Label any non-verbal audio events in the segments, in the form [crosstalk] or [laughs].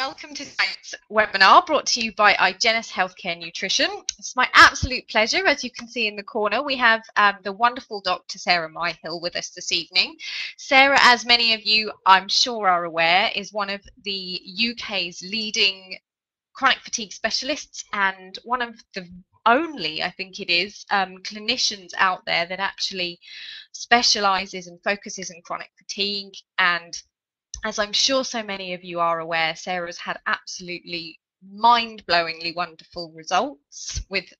welcome to tonight's webinar brought to you by Igennus Healthcare Nutrition. It's my absolute pleasure, as you can see in the corner, we have um, the wonderful Dr. Sarah Myhill with us this evening. Sarah, as many of you I'm sure are aware, is one of the UK's leading chronic fatigue specialists and one of the only, I think it is, um, clinicians out there that actually specializes and focuses on chronic fatigue and as I'm sure so many of you are aware, Sarah's had absolutely mind blowingly wonderful results with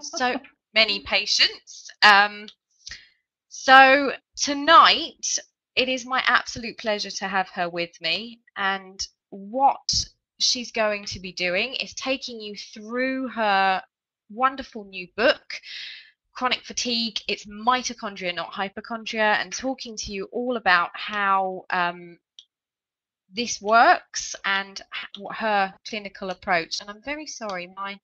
so [laughs] many patients. Um, so tonight, it is my absolute pleasure to have her with me. And what she's going to be doing is taking you through her wonderful new book. Chronic fatigue, it's mitochondria, not hypochondria, and talking to you all about how um, this works and her clinical approach. And I'm very sorry, my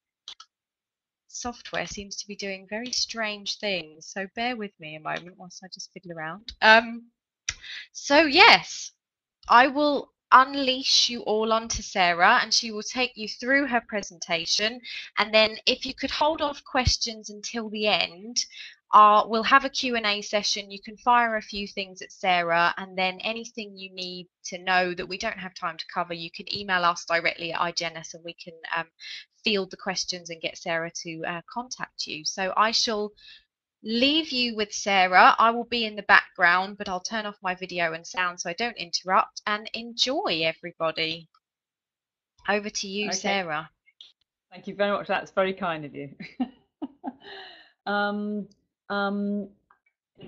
software seems to be doing very strange things. So bear with me a moment whilst I just fiddle around. Um, so yes, I will unleash you all onto Sarah and she will take you through her presentation. And then if you could hold off questions until the end, uh, we'll have a Q&A session. You can fire a few things at Sarah and then anything you need to know that we don't have time to cover, you can email us directly at Igennus and we can um, field the questions and get Sarah to uh, contact you. So I shall leave you with Sarah. I will be in the background, but I'll turn off my video and sound so I don't interrupt and enjoy everybody. Over to you, okay. Sarah. Thank you very much. That's very kind of you. [laughs] um, um,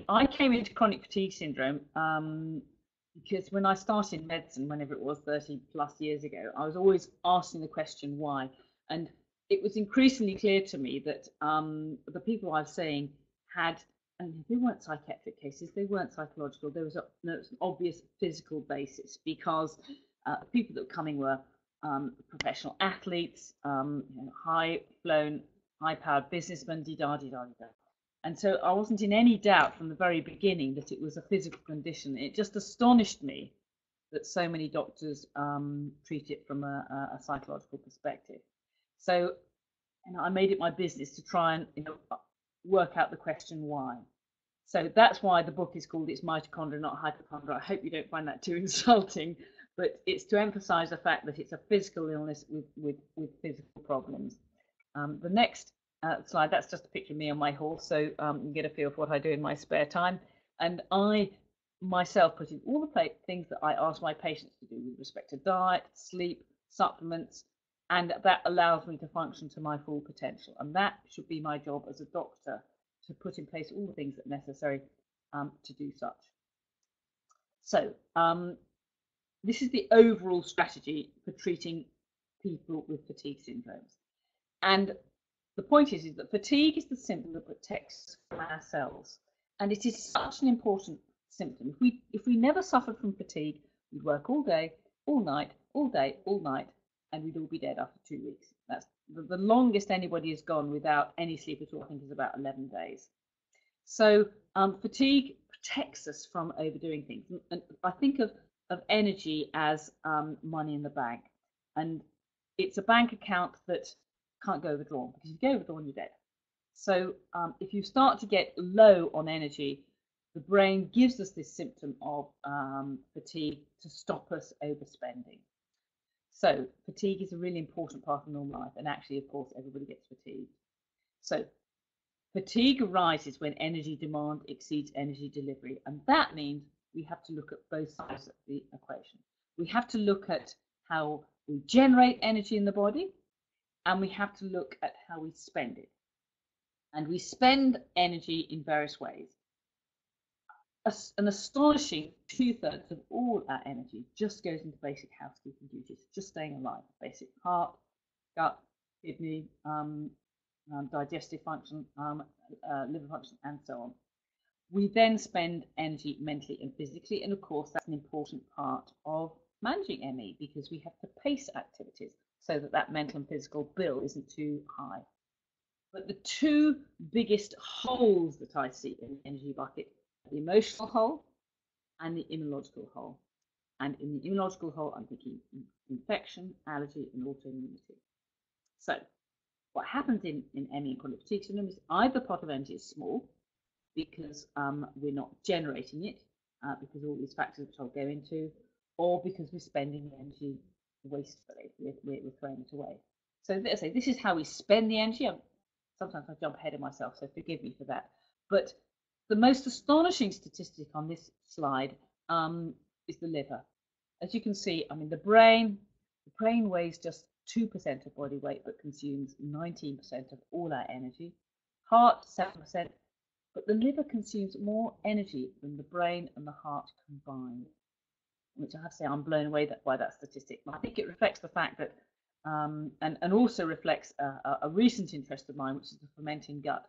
I came into chronic fatigue syndrome um, because when I started medicine, whenever it was 30 plus years ago, I was always asking the question why. And it was increasingly clear to me that um, the people I was seeing had, and they weren't psychiatric cases, they weren't psychological, there was, a, there was an obvious physical basis because uh, people that were coming were um, professional athletes, um, you know, high flown, high powered businessmen, da da da da. And so I wasn't in any doubt from the very beginning that it was a physical condition. It just astonished me that so many doctors um, treat it from a, a, psychological perspective. So know, I made it my business to try and you know, work out the question why. So that's why the book is called It's Mitochondria, Not Hypochondria. I hope you don't find that too [laughs] insulting, but it's to emphasize the fact that it's a physical illness with, with, with physical problems. Um, the next uh, slide. That's just a picture of me on my horse, so um, you get a feel for what I do in my spare time. And I myself put in all the things that I ask my patients to do with respect to diet, sleep, supplements, and that allows me to function to my full potential. And that should be my job as a doctor to put in place all the things that are necessary um, to do such. So um, this is the overall strategy for treating people with fatigue syndromes. And the point is, is that fatigue is the symptom that protects ourselves. And it is such an important symptom. If we, if we never suffered from fatigue, we'd work all day, all night, all day, all night, and we'd all be dead after two weeks. That's the, the longest anybody has gone without any sleep at all, I think, is about 11 days. So um, fatigue protects us from overdoing things. And, and I think of, of energy as um, money in the bank. And it's a bank account that can't go overdrawn because if you go overdrawn, you're dead. So um, if you start to get low on energy, the brain gives us this symptom of um, fatigue to stop us overspending. So fatigue is a really important part of normal life, and actually, of course, everybody gets fatigued. So fatigue arises when energy demand exceeds energy delivery, and that means we have to look at both sides of the equation. We have to look at how we generate energy in the body, and we have to look at how we spend it. And we spend energy in various ways. An astonishing two thirds of all our energy just goes into basic housekeeping duties, just staying alive, basic heart, gut, kidney, um, um, digestive function, um, uh, liver function, and so on. We then spend energy mentally and physically, and of course, that's an important part of managing ME because we have to pace activities so that that mental and physical bill isn't too high. But the two biggest holes that I see in the energy bucket the emotional hole and the immunological hole. And in the immunological hole, I'm thinking infection, allergy, and autoimmunity. So what happens in, in ME and fatigue syndrome is either pot of energy is small because um, we're not generating it, uh, because all these factors which I'll go into, or because we're spending the energy wastefully, we're, we're throwing it away. So let's say this is how we spend the energy. I'm, sometimes I jump ahead of myself, so forgive me for that. But the most astonishing statistic on this slide um, is the liver. As you can see, I mean, the brain, the brain weighs just 2% of body weight, but consumes 19% of all our energy. Heart, 7%, but the liver consumes more energy than the brain and the heart combined, which I have to say I'm blown away by that statistic. I think it reflects the fact that, um, and, and also reflects a, a recent interest of mine, which is the fermenting gut,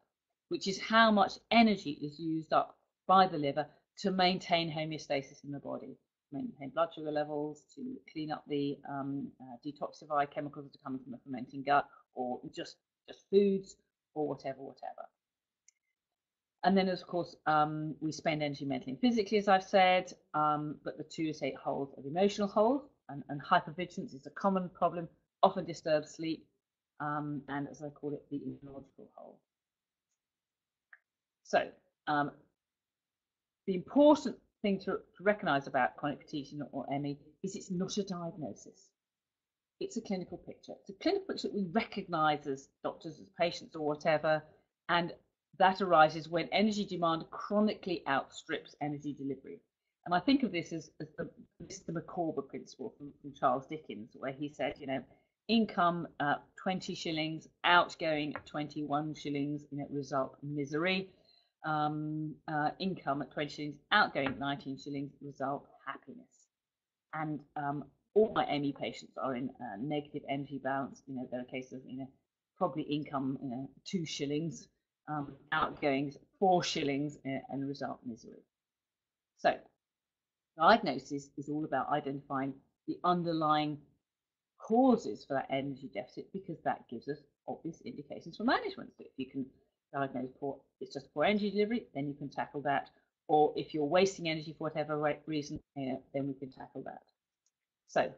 which is how much energy is used up by the liver to maintain homeostasis in the body maintain blood sugar levels, to clean up the um, uh, detoxify chemicals that are coming from the fermenting gut, or just just foods, or whatever, whatever. And then, of course, um, we spend energy mentally and physically, as I've said, um, but the two eight holes of emotional holes, and, and hypervigilance is a common problem, often disturbs sleep, um, and as I call it, the immunological hole. So, um, the important thing to, to recognize about chronic fatigue or ME is it's not a diagnosis. It's a clinical picture. It's a clinical picture that we recognize as doctors, as patients, or whatever, and that arises when energy demand chronically outstrips energy delivery. And I think of this as, as the Mr. Micawber principle from, from, Charles Dickens, where he said, you know, income uh, 20 shillings, outgoing 21 shillings, you know, result misery um, uh, income at 20 shillings, outgoing 19 shillings, result happiness. And um, all my ME patients are in uh, negative energy balance. You know, there are cases, of, you know, probably income, you know, two shillings, um, outgoings four shillings, and result misery. So, diagnosis is all about identifying the underlying causes for that energy deficit because that gives us obvious indications for management. So if you can diagnose poor, it's just poor energy delivery, then you can tackle that. Or if you're wasting energy for whatever reason, you know, then we can tackle that. So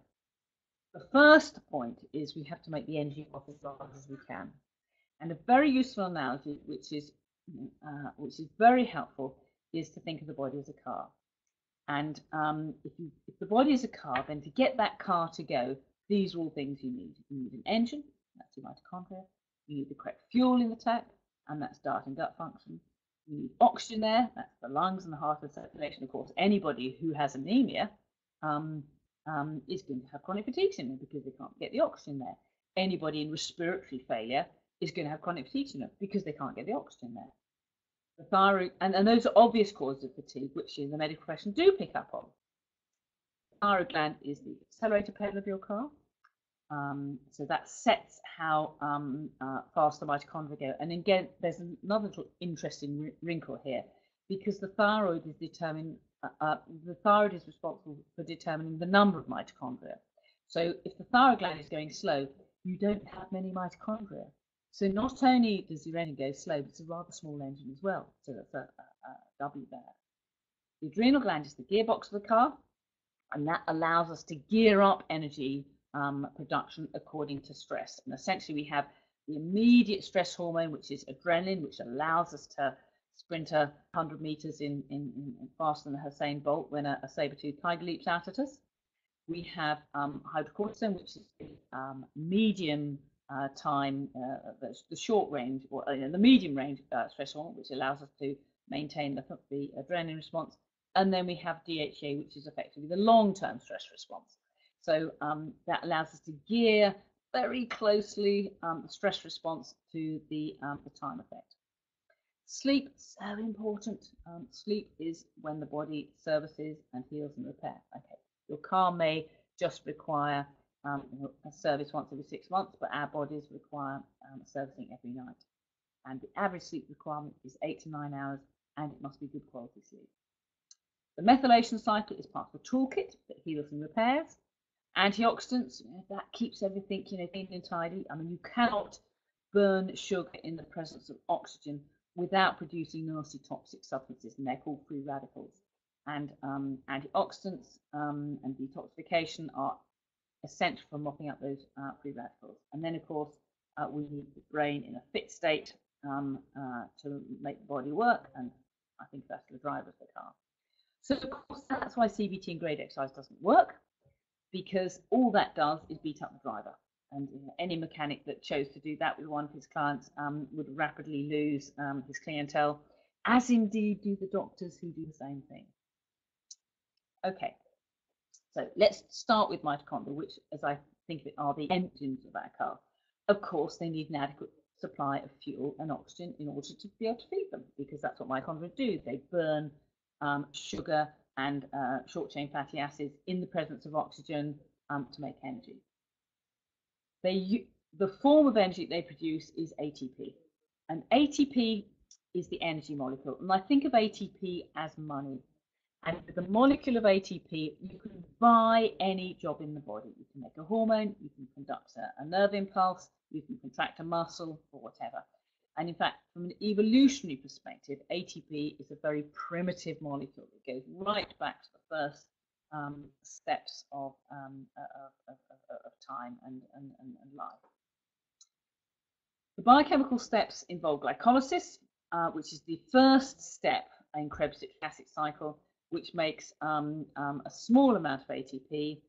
the first point is we have to make the energy cost as large as we can. And a very useful analogy, which is uh, which is very helpful, is to think of the body as a car. And um, if, you, if the body is a car, then to get that car to go, these are all things you need. You need an engine, that's your mitochondria. You need the correct fuel in the tank, and that's diet and gut function. You need oxygen there, that's the lungs and the heart and circulation. Of course, anybody who has anemia um, um, is going to have chronic fatigue syndrome because they can't get the oxygen there. Anybody in respiratory failure is going to have chronic fatigue syndrome because they can't get the oxygen there. The thyroid, and, and those are obvious causes of fatigue, which in the medical profession do pick up on. The thyroid gland is the accelerator pedal of your car. Um, so that sets how um, uh, fast the mitochondria go. And again, there's another little interesting wrinkle here because the thyroid is determined. Uh, uh, the thyroid is responsible for determining the number of mitochondria. So if the thyroid gland is going slow, you don't have many mitochondria. So not only does your engine go slow, but it's a rather small engine as well. So that's a, a, a W there. The adrenal gland is the gearbox of the car, and that allows us to gear up energy um, production according to stress. And essentially, we have the immediate stress hormone, which is adrenaline, which allows us to sprint a 100 meters in, in, in faster than Usain Bolt when a, a saber-toothed tiger leaps out at us. We have um, hydrocortisone, which is um, medium uh, time, uh, the, the, short range, or uh, the medium range uh, stress which allows us to maintain the, the adrenaline response. And then we have DHEA, which is effectively the long-term stress response. So um, that allows us to gear very closely um, the stress response to the, um, the time effect. Sleep, so important. Um, sleep is when the body services and heals and repairs. Okay, your car may just require um, a service once every six months, but our bodies require um, servicing every night. And the average sleep requirement is eight to nine hours, and it must be good quality sleep. The methylation cycle is part of the toolkit that heals and repairs. Antioxidants, that keeps everything, you know, clean and tidy. I mean, you cannot burn sugar in the presence of oxygen without producing nasty toxic substances, and they're called free radicals. and um, antioxidants um, and detoxification are essential for mopping up those uh, free radicals. And then, of course, uh, we need the brain in a fit state um, uh, to make the body work, and I think that's the driver of the car. So, of course, that's why CBT and grade exercise doesn't work, because all that does is beat up the driver. And you know, any mechanic that chose to do that with one of his clients um, would rapidly lose um, his clientele, as indeed do the doctors who do the same thing. Okay, so let's start with mitochondria, which, as I think of it, are the engines of our car. Of course, they need an adequate supply of fuel and oxygen in order to be able to feed them, because that's what mitochondria do. They burn um, sugar and uh, short chain fatty acids in the presence of oxygen um, to make energy. They, the form of energy they produce is ATP. And ATP is the energy molecule. And I think of ATP as money. And with the molecule of ATP, you can buy any job in the body. You can make a hormone, you can conduct a, a nerve impulse, you can contract a muscle, or whatever. And in fact, from an evolutionary perspective, ATP is a very primitive molecule. It goes right back to the first um, steps of, um, of, of, of, time and, and, and, life. The biochemical steps involve glycolysis, uh, which is the first step in Krebs acid cycle, which makes um, um, a small amount of ATP.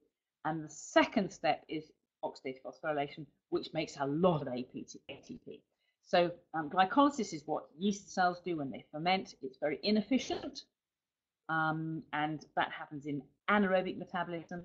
And the second step is oxidative phosphorylation, which makes a lot of ATP. So um, glycolysis is what yeast cells do when they ferment. It's very inefficient, um, and that happens in anaerobic metabolism.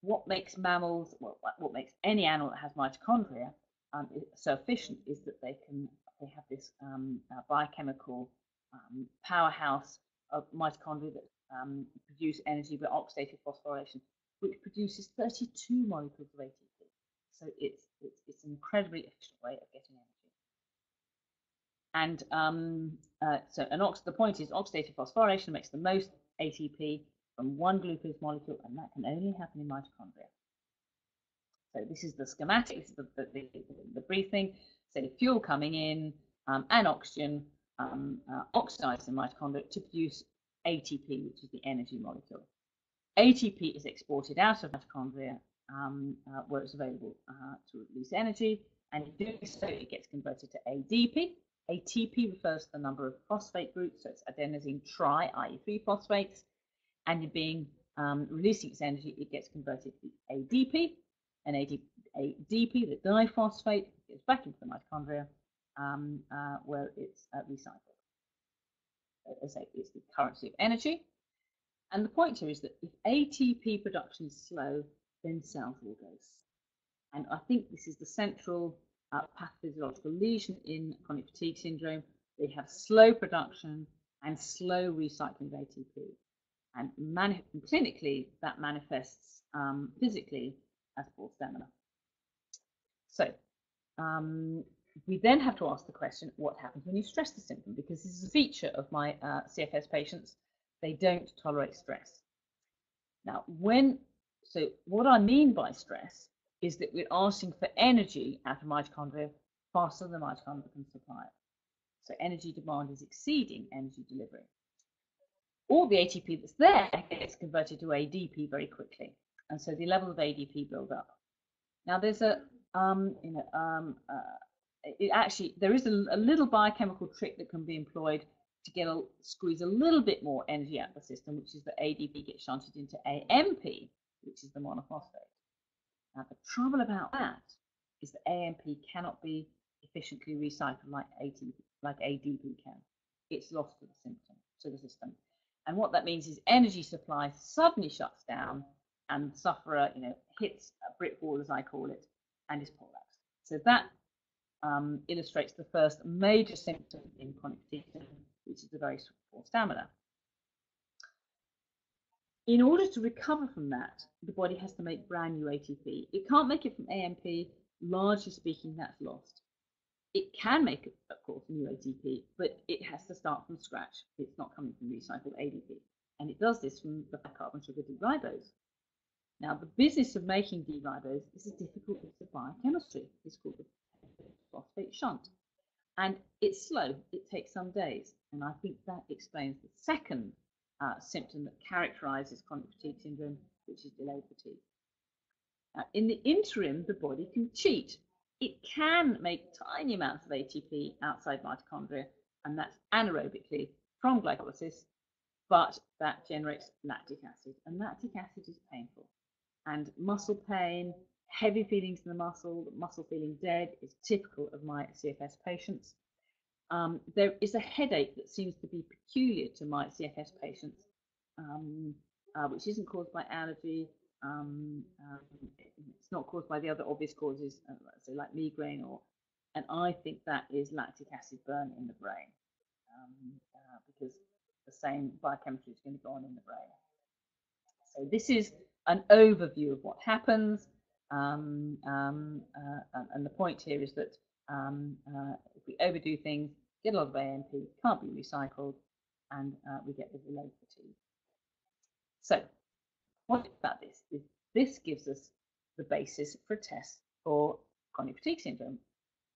What makes mammals, well, what makes any animal that has mitochondria um, so efficient is that they can they have this uh, biochemical um, powerhouse of mitochondria that um, produce energy with oxidative phosphorylation, which produces 32 molecules of ATP. So it's, it's, it's an incredibly efficient way of getting energy. And um, uh, so an ox the point is oxidative phosphorylation makes the most ATP from one glucose molecule, and that can only happen in mitochondria. So this is the schematic, this is the, the, the, the briefing. So fuel coming in um, and oxygen um, uh, oxidized in mitochondria to produce ATP, which is the energy molecule. ATP is exported out of mitochondria um, uh, where it's available uh, to release energy, and in doing so, it gets converted to ADP. ATP refers to the number of phosphate groups, so it's adenosine tri, i.e., three phosphates, and in being um, releasing its energy, it gets converted to ADP, and ADP, ADP the diphosphate, goes back into the mitochondria, um, uh, where it's uh, recycled as I say, it's the currency of energy. And the point here is that if ATP production is slow, then cells will go. And I think this is the central uh, pathophysiological lesion in chronic fatigue syndrome. They have slow production and slow recycling of ATP. And clinically, that manifests um, physically as poor stamina. So, um, we then have to ask the question, what happens when you stress the symptom? Because this is a feature of my uh, CFS patients. They don't tolerate stress. Now, when, so what I mean by stress is that we're asking for energy out of mitochondria faster than mitochondria can supply it. So energy demand is exceeding energy delivery. All the ATP that's there gets converted to ADP very quickly. And so the level of ADP build up. Now there's a, um, you know, um, uh, it actually there is a, a, little biochemical trick that can be employed to get a squeeze a little bit more energy out of the system, which is that ADP gets shunted into AMP, which is the monophosphate. Now the trouble about that is that AMP cannot be efficiently recycled like ATP, like ADP can. It's lost to the system, to the system. And what that means is energy supply suddenly shuts down and the sufferer, you know, hits a brick wall, as I call it, and is polarized. So that um, illustrates the first major symptom in chronic fatigue, which is a very poor stamina. In order to recover from that, the body has to make brand new ATP. It can't make it from AMP, largely speaking, that's lost. It can make, of course, new ATP, but it has to start from scratch. It's not coming from recycled ADP. And it does this from the carbon sugar D-ribose. Now, the business of making D-ribose is a difficult bit of biochemistry. It's called the phosphate shunt. And it's slow, it takes some days. And I think that explains the second uh, symptom that characterizes chronic fatigue syndrome, which is delayed fatigue. Uh, in the interim, the body can cheat. It can make tiny amounts of ATP outside mitochondria, and that's anaerobically from glycolysis, but that generates lactic acid, and lactic acid is painful. And muscle pain, heavy feelings in the muscle, muscle feeling dead is typical of my CFS patients. Um, there is a headache that seems to be peculiar to my CFS patients, um, uh, which isn't caused by allergy. Um, um, it's not caused by the other obvious causes, uh, say like migraine, or and I think that is lactic acid burn in the brain um, uh, because the same biochemistry is going to go on in the brain. So this is an overview of what happens. Um, um, uh, and the point here is that um, uh, if we overdo things, get a lot of AMP, can't be recycled, and uh, we get the delayed fatigue. So, what about this? This gives us the basis for a test for chronic fatigue syndrome,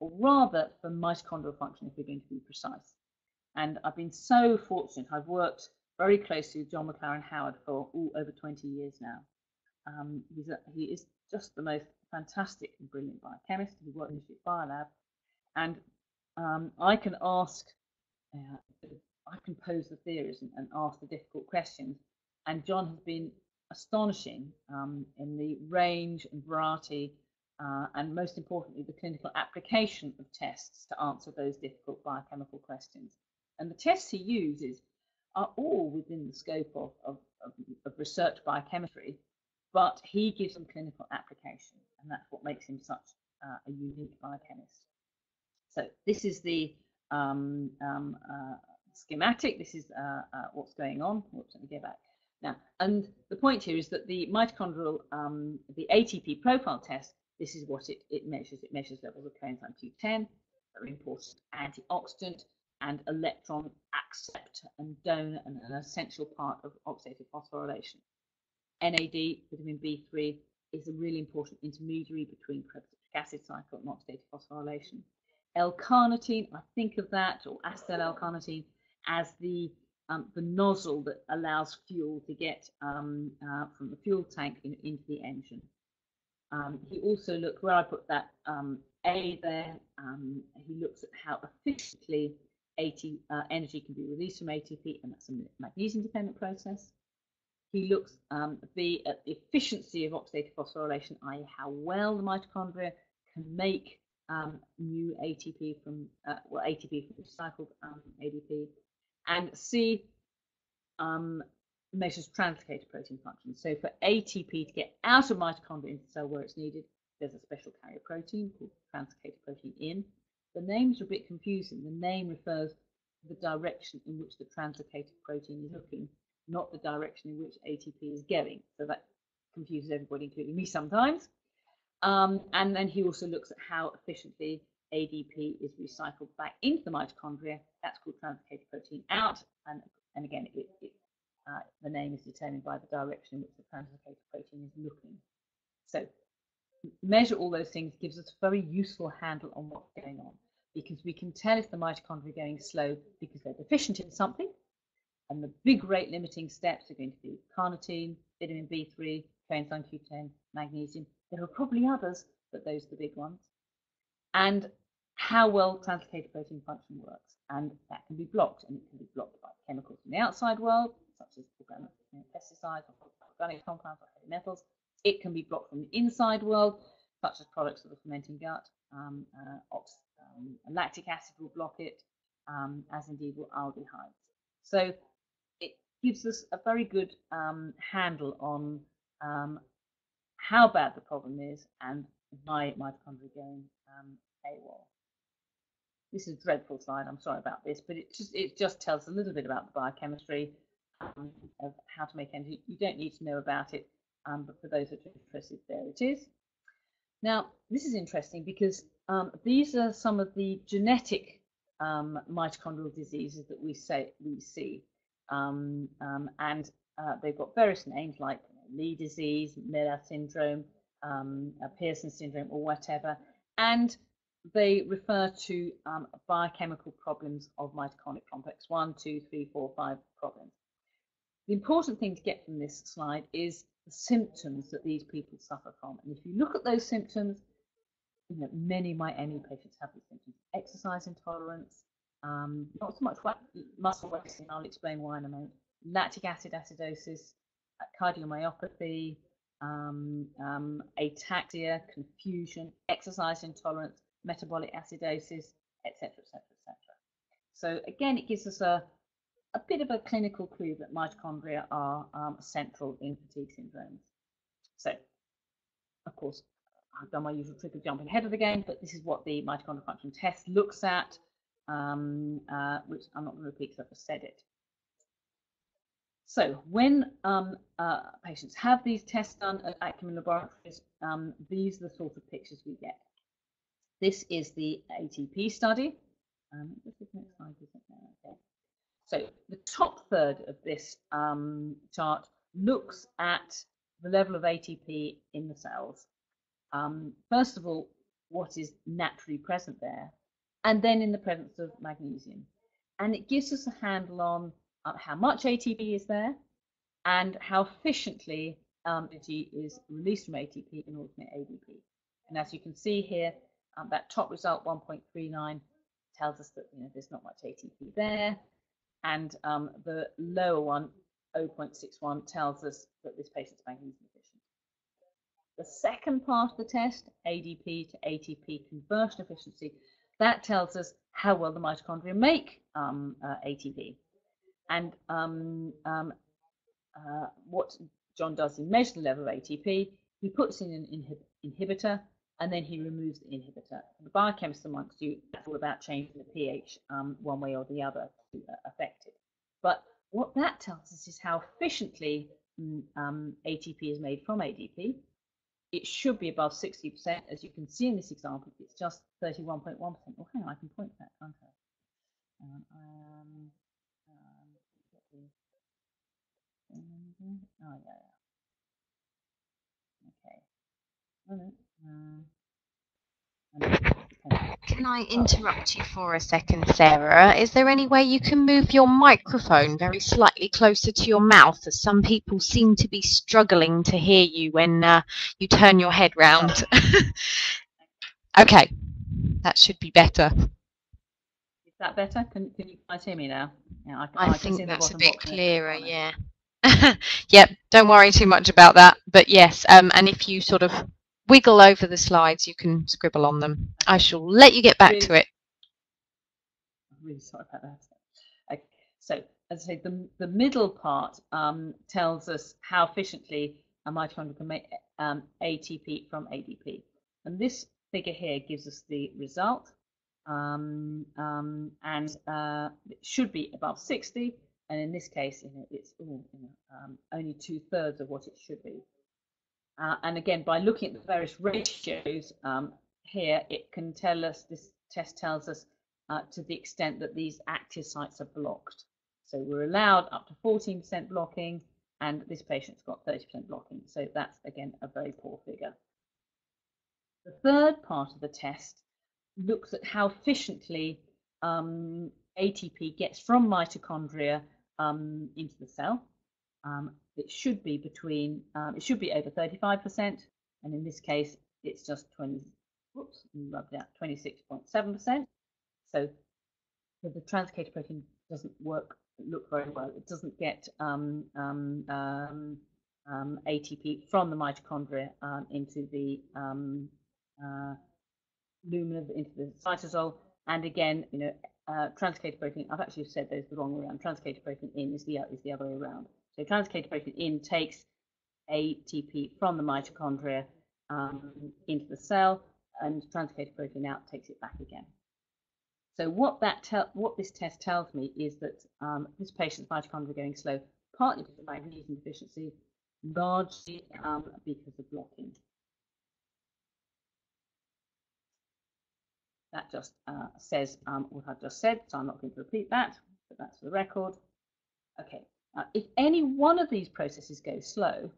or rather for mitochondrial function if we're going to be precise. And I've been so fortunate. I've worked very closely with John McLaren Howard for ooh, over 20 years now. Um, a, he is just the most fantastic and brilliant biochemist. who worked in the Biolab, and um, I can ask, uh, I can pose the theories and, and, ask the difficult questions. And John has been astonishing um, in the range and variety, uh, and most importantly, the clinical application of tests to answer those difficult biochemical questions. And the tests he uses are all within the scope of, of, of, of research biochemistry, but he gives them clinical application, and that's what makes him such uh, a unique biochemist. So this is the um, um, uh, schematic. This is uh, uh what's going on. Whoops, let me go back. Now, and the point here is that the mitochondrial, um, the ATP profile test, this is what it, it measures. It measures levels of coenzyme Q10, very important antioxidant, and electron acceptor and donor, and an essential part of oxidative phosphorylation. NAD, vitamin B3, is a really important intermediary between carboxylic acid cycle and oxidative phosphorylation. L-carnitine, I think of that, or acetyl L-carnitine, as the um, the nozzle that allows fuel to get um, uh, from the fuel tank in, into the engine. Um, he also looked where I put that um, A there. Um, he looks at how efficiently AT, uh, energy can be released from ATP, and that's a magnesium-dependent process. He looks um, B at the efficiency of oxidative phosphorylation, i.e., how well the mitochondria can make um, new ATP from uh, well ATP from recycled um, ADP, and C um, measures translocator protein function. So for ATP to get out of mitochondria into the cell where it's needed, there's a special carrier protein called translocator protein in. The names are a bit confusing. The name refers to the direction in which the translocator protein is looking, not the direction in which ATP is going. So that confuses everybody, including me sometimes. Um, and then he also looks at how efficiently ADP is recycled back into the mitochondria. That's called translocator protein out. And, and again, it, it, uh, the name is determined by the direction in which the translocator protein is looking. So measure all those things gives us a very useful handle on what's going on because we can tell if the mitochondria are going slow because they're deficient in something. And the big rate limiting steps are going to be carnitine, vitamin B3, coenzyme Q10, magnesium, there are probably others, but those are the big ones. And how well translocator protein function works. And that can be blocked, and it can be blocked by chemicals from the outside world, such as organic pesticides or organic compounds or heavy metals. It can be blocked from the inside world, such as products of the fermenting gut. Um, uh, um, lactic acid will block it, um, as indeed will aldehydes. So gives us a very good um, handle on um, how bad the problem is and my mitochondria going um, AWOL. This is a dreadful slide. I'm sorry about this, but it just it just tells a little bit about the biochemistry um, of how to make energy. You don't need to know about it, um, but for those that are interested, there it is. Now, this is interesting because um, these are some of the genetic um, mitochondrial diseases that we say we see, um, um, and uh, they've got various names like Leigh disease, Miller syndrome, um, Pearson syndrome, or whatever, and they refer to um, biochemical problems of mitochondrial complex one, two, three, four, five problems. the important thing to get from this slide is the symptoms that these people suffer from. And if you look at those symptoms, you know, many of my ME patients have these symptoms. Exercise intolerance, um, not so much muscle wasting, I'll explain why in a moment. Lactic acid acidosis, uh, cardiomyopathy, um, um, ataxia, confusion, exercise intolerance, metabolic acidosis, etc., etc., etc. So again, it gives us a, a bit of a clinical clue that mitochondria are um, central in fatigue syndromes. So, of course, I've done my usual trick of jumping ahead of the game, but this is what the mitochondrial function test looks at, um, uh, which I'm not going to repeat because I've just said it. So when um, uh, patients have these tests done at Acumen Laboratories, um, these are the sort of pictures we get. This is the ATP study. Um, okay. So the top third of this um, chart looks at the level of ATP in the cells. Um, first of all, what is naturally present there, and then in the presence of magnesium. And it gives us a handle on uh, how much ATP is there and how efficiently um, energy is released from ATP in order to make ADP. And as you can see here, um, that top result 1.39 tells us that you know there's not much ATP there, and um, the lower one 0.61 tells us that this patient's magnesium deficient. The second part of the test, ADP to ATP conversion efficiency, that tells us how well the mitochondria make um, uh, ATP. And um, um, uh, what John does, he measures the level of ATP, he puts in an inhib inhibitor, and then he removes the inhibitor. The biochemist amongst you, that's all about changing the pH um, one way or the other to uh, affect it. But what that tells us is how efficiently mm, um, ATP is made from ADP. It should be above 60%. As you can see in this example, it's just 31.1%. Oh, hang on, I can point that, can't I? Um, um, Mm-hmm. Oh, yeah, yeah. Okay. Uh, can I interrupt you for a second, Sarah? Is there any way you can move your microphone very slightly closer to your mouth, as some people seem to be struggling to hear you when uh, you turn your head round? [laughs] okay, that should be better. Is that better? Can, can you guys hear me now? Yeah, I, can, I, I think that's a bit clearer, yeah. [laughs] yep, don't worry too much about that. But yes, um, and if you sort of wiggle over the slides, you can scribble on them. I shall let you get back really, to it. I'm really sorry about that. Okay, so as I say, the, the middle part um, tells us how efficiently a mitochondria can make um, ATP from ADP. And this figure here gives us the result. Um, um, and uh, it should be above 60 and in this case, you know, it's you know, um, only two thirds of what it should be. Uh, and again, by looking at the various ratios um, here, it can tell us, this test tells us uh, to the extent that these active sites are blocked. So we're allowed up to 14% blocking, and this patient's got 30% blocking. So that's, again, a very poor figure. The third part of the test looks at how efficiently um, ATP gets from mitochondria um, into the cell. Um, it should be between, um, it should be over 35%, and in this case, it's just 20, whoops, rubbed out 26.7%. So, the translocator protein doesn't work, look very well. It doesn't get um, um, um, ATP from the mitochondria into the uh, lumen into the cytosol, and again, you know, uh, translocator protein, I've actually said those the wrong way around. Translocator protein in is the, is the other way around. So translocator in takes ATP from the mitochondria um, into the cell, and translocator protein out takes it back again. So what that what this test tells me is that um, this patient's mitochondria are going slow, partly because of magnesium deficiency, largely um, because of blocking. That just uh, says um, what I've just said, so I'm not going to repeat that, but that's for the record. Okay, uh, if any one of these processes goes slow,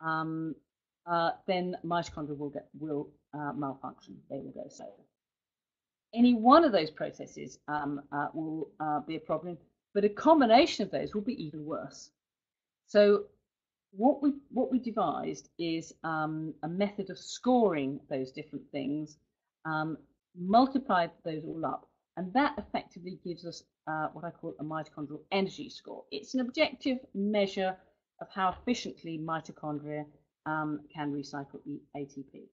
um, uh, then mitochondria will get will uh, malfunction. They will go slow. Any one of those processes um, uh, will uh, be a problem, but a combination of those will be even worse. So what we what we devised is um, a method of scoring those different things, um, multiplied those all up, and that effectively gives us uh, what I call a mitochondrial energy score. It's an objective measure of how efficiently mitochondria um, can recycle ATP.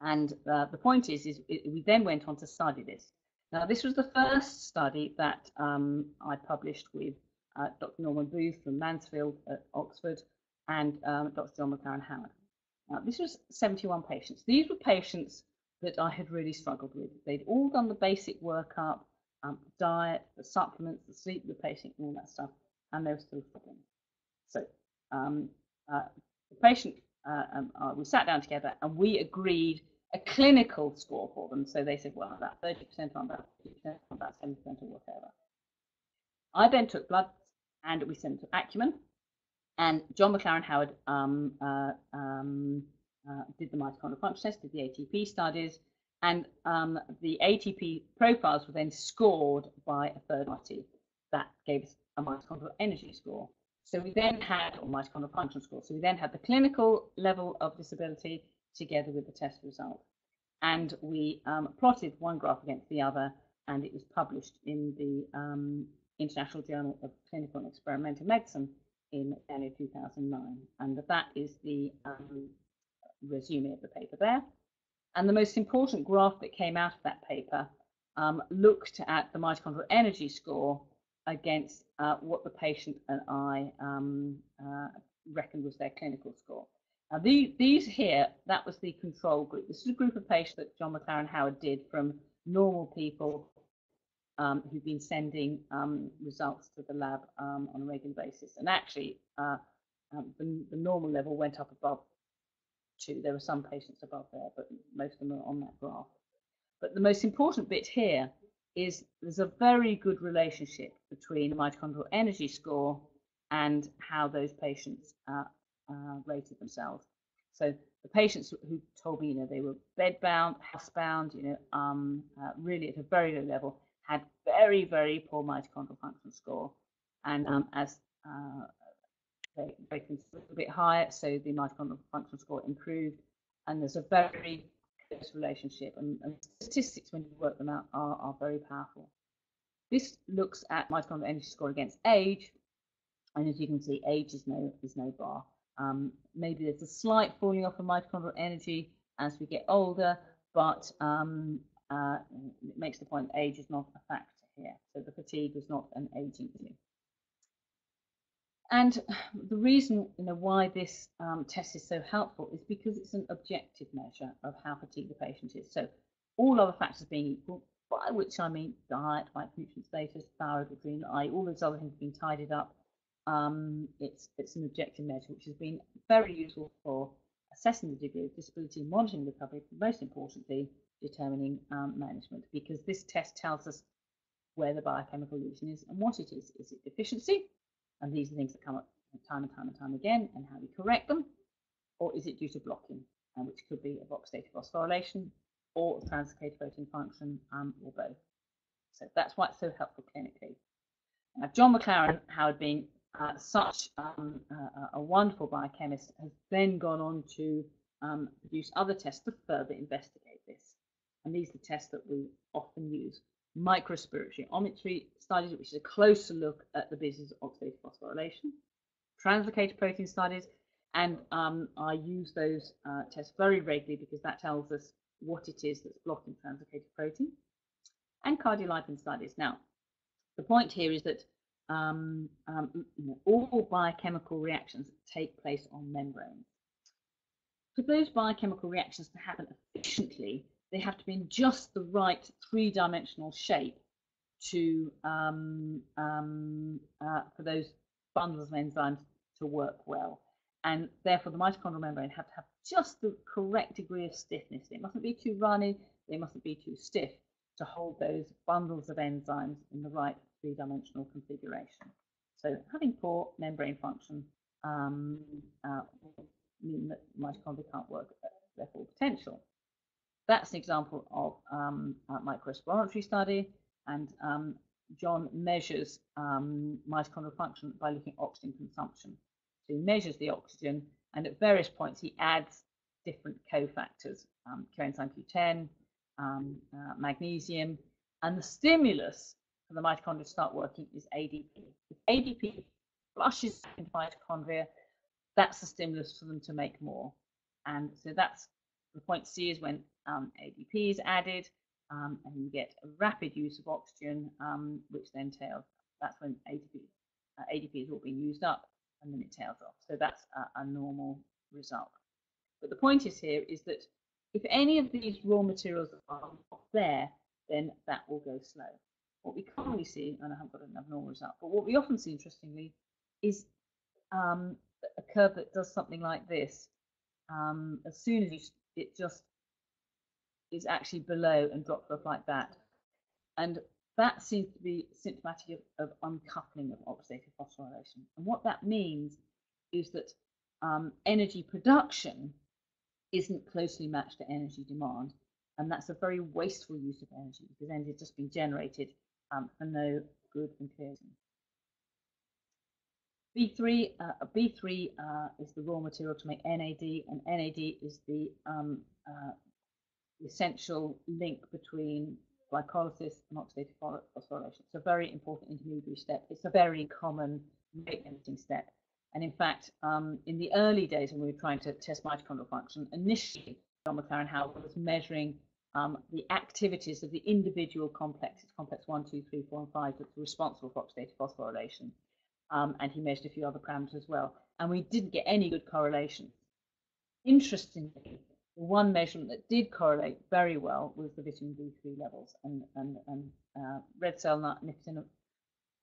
And uh, the point is, is it, we then went on to study this. Now, this was the first study that um, I published with uh, Dr. Norman Booth from Mansfield at Oxford and um, Dr. John McLaren Howard. Now, this was 71 patients. These were patients that I had really struggled with. They'd all done the basic workup, um, diet, the supplements, the sleep replacing, all that stuff, and they were still struggling. So um, uh, the patient, uh, um, uh, we sat down together and we agreed a clinical score for them. So they said, well, about 30% on 50% on that, 70% or whatever. I then took blood and we sent to Acumen. And John McLaren Howard um, uh, um, uh, did the mitochondrial function test, did the ATP studies, and um, the ATP profiles were then scored by a third party. That gave us a mitochondrial energy score. So we then had, or mitochondrial function score, so we then had the clinical level of disability together with the test result. And we um, plotted one graph against the other, and it was published in the um, International Journal of Clinical and Experimental Medicine in January 2009. And that is the um, resume of the paper there. And the most important graph that came out of that paper um, looked at the mitochondrial energy score against uh, what the patient and I um, uh, reckoned was their clinical score. Now, the, these here, that was the control group. This is a group of patients that John McLaren Howard did from normal people um, who've been sending um, results to the lab um, on a regular basis. And actually, uh, um, the, the, normal level went up above There were some patients above there, but most of them are on that graph. But the most important bit here is there's a very good relationship between the mitochondrial energy score and how those patients uh, uh, rated themselves. So the patients who told me, you know, they were bedbound, housebound, you know, um, uh, really at a very low level, had very, very poor mitochondrial function score. And um, as uh, they, a bit higher, so the mitochondrial function score improved. And there's a very close relationship. And, and statistics, when you work them out, are, are very powerful. This looks at mitochondrial energy score against age. And as you can see, age is no, is no bar. Um, maybe there's a slight falling off of mitochondrial energy as we get older, but um, uh, it makes the point age is not a factor here. So the fatigue is not an aging issue. And the reason you know, why this um, test is so helpful is because it's an objective measure of how fatigued the patient is. So all other factors being equal, by which I mean diet, like nutrient status, thyroid, adrenal, eye, all those other things being tidied up, um, it's, it's an objective measure which has been very useful for assessing the degree of disability, monitoring recovery, but most importantly, determining um, management because this test tells us where the biochemical lesion is and what it is. Is it deficiency? And these are things that come up time and time and time again and how we correct them. Or is it due to blocking, uh, which could be a oxidative phosphorylation or a translocator protein function um, or both. So that's why it's so helpful clinically. Now, John McLaren, Howard being uh, such um, uh, a wonderful biochemist, has then gone on to um, produce other tests to further investigate this. And these are the tests that we often use. Microspirometry studies, which is a closer look at the business of oxidative phosphorylation. Translocator protein studies, and um, I use those uh, tests very regularly because that tells us what it is that's blocking translocator protein. And cardiolipin studies. Now, the point here is that um, um, you know, all biochemical reactions take place on membranes. For those biochemical reactions to happen efficiently, they have to be in just the right three-dimensional shape to um, um, uh, for those bundles of enzymes to work well. And therefore, the mitochondrial membrane have to have just the correct degree of stiffness. They mustn't be too runny, they mustn't be too stiff to hold those bundles of enzymes in the right three-dimensional configuration. So having poor membrane function um, uh, mean that mitochondria can't work at their full potential. That's an example of um, a microspirometry study, and um, John measures um, mitochondrial function by looking at oxygen consumption. So he measures the oxygen, and at various points he adds different cofactors, um, coenzyme Q10, um, uh, magnesium, and the stimulus for the mitochondria to start working is ADP. If ADP flushes into mitochondria, that's the stimulus for them to make more. And so that's the point C is when um, ADP is added, um, and you get a rapid use of oxygen, um, which then tails. That's when ADP, uh, ADP is all being used up, and then it tails off. So that's a, a normal result. But the point is here is that if any of these raw materials are not there, then that will go slow. What we commonly see, and I haven't got an abnormal result, but what we often see, interestingly, is um, a curve that does something like this. Um, as soon as you, it just is actually below and drops off like that. And that seems to be symptomatic of, of uncoupling of oxidative phosphorylation. And what that means is that um, energy production isn't closely matched to energy demand. And that's a very wasteful use of energy because energy has just been generated um, for no good and clear reason. B3, uh, B3 uh, is the raw material to make NAD, and NAD is the um, uh, essential link between glycolysis and oxidative phosphorylation. It's a very important intermediary step. It's a very common rate limiting step. And in fact, um, in the early days when we were trying to test mitochondrial function, initially John McLaren Howard was measuring um, the activities of the individual complexes, complex 1, 2, 3, 4, and 5, that's responsible for oxidative phosphorylation. Um, and he measured a few other parameters as well. And we didn't get any good correlation. Interestingly, the one measurement that did correlate very well was the vitamin B3 levels and, and, and uh, red cell nicotinamide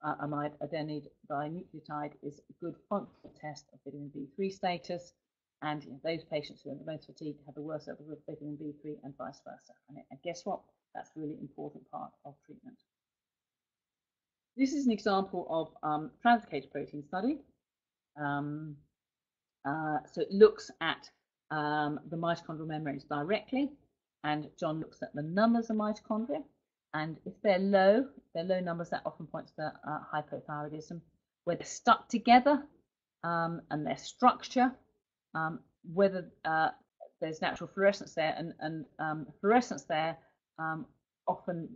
uh, adenine dinucleotide is a good functional test of vitamin B3 status. And you know, those patients who are the most fatigued have the worst levels of vitamin B3 and vice versa. And, and guess what? That's a really important part of treatment. This is an example of um, translocator protein study. Um, uh, so it looks at um, the mitochondrial membranes directly, and John looks at the numbers of mitochondria. And if they're low, they're low numbers, that often points to uh, hypothyroidism. Where they're stuck together um, and their structure, um, whether uh, there's natural fluorescence there, and, and um, fluorescence there um, often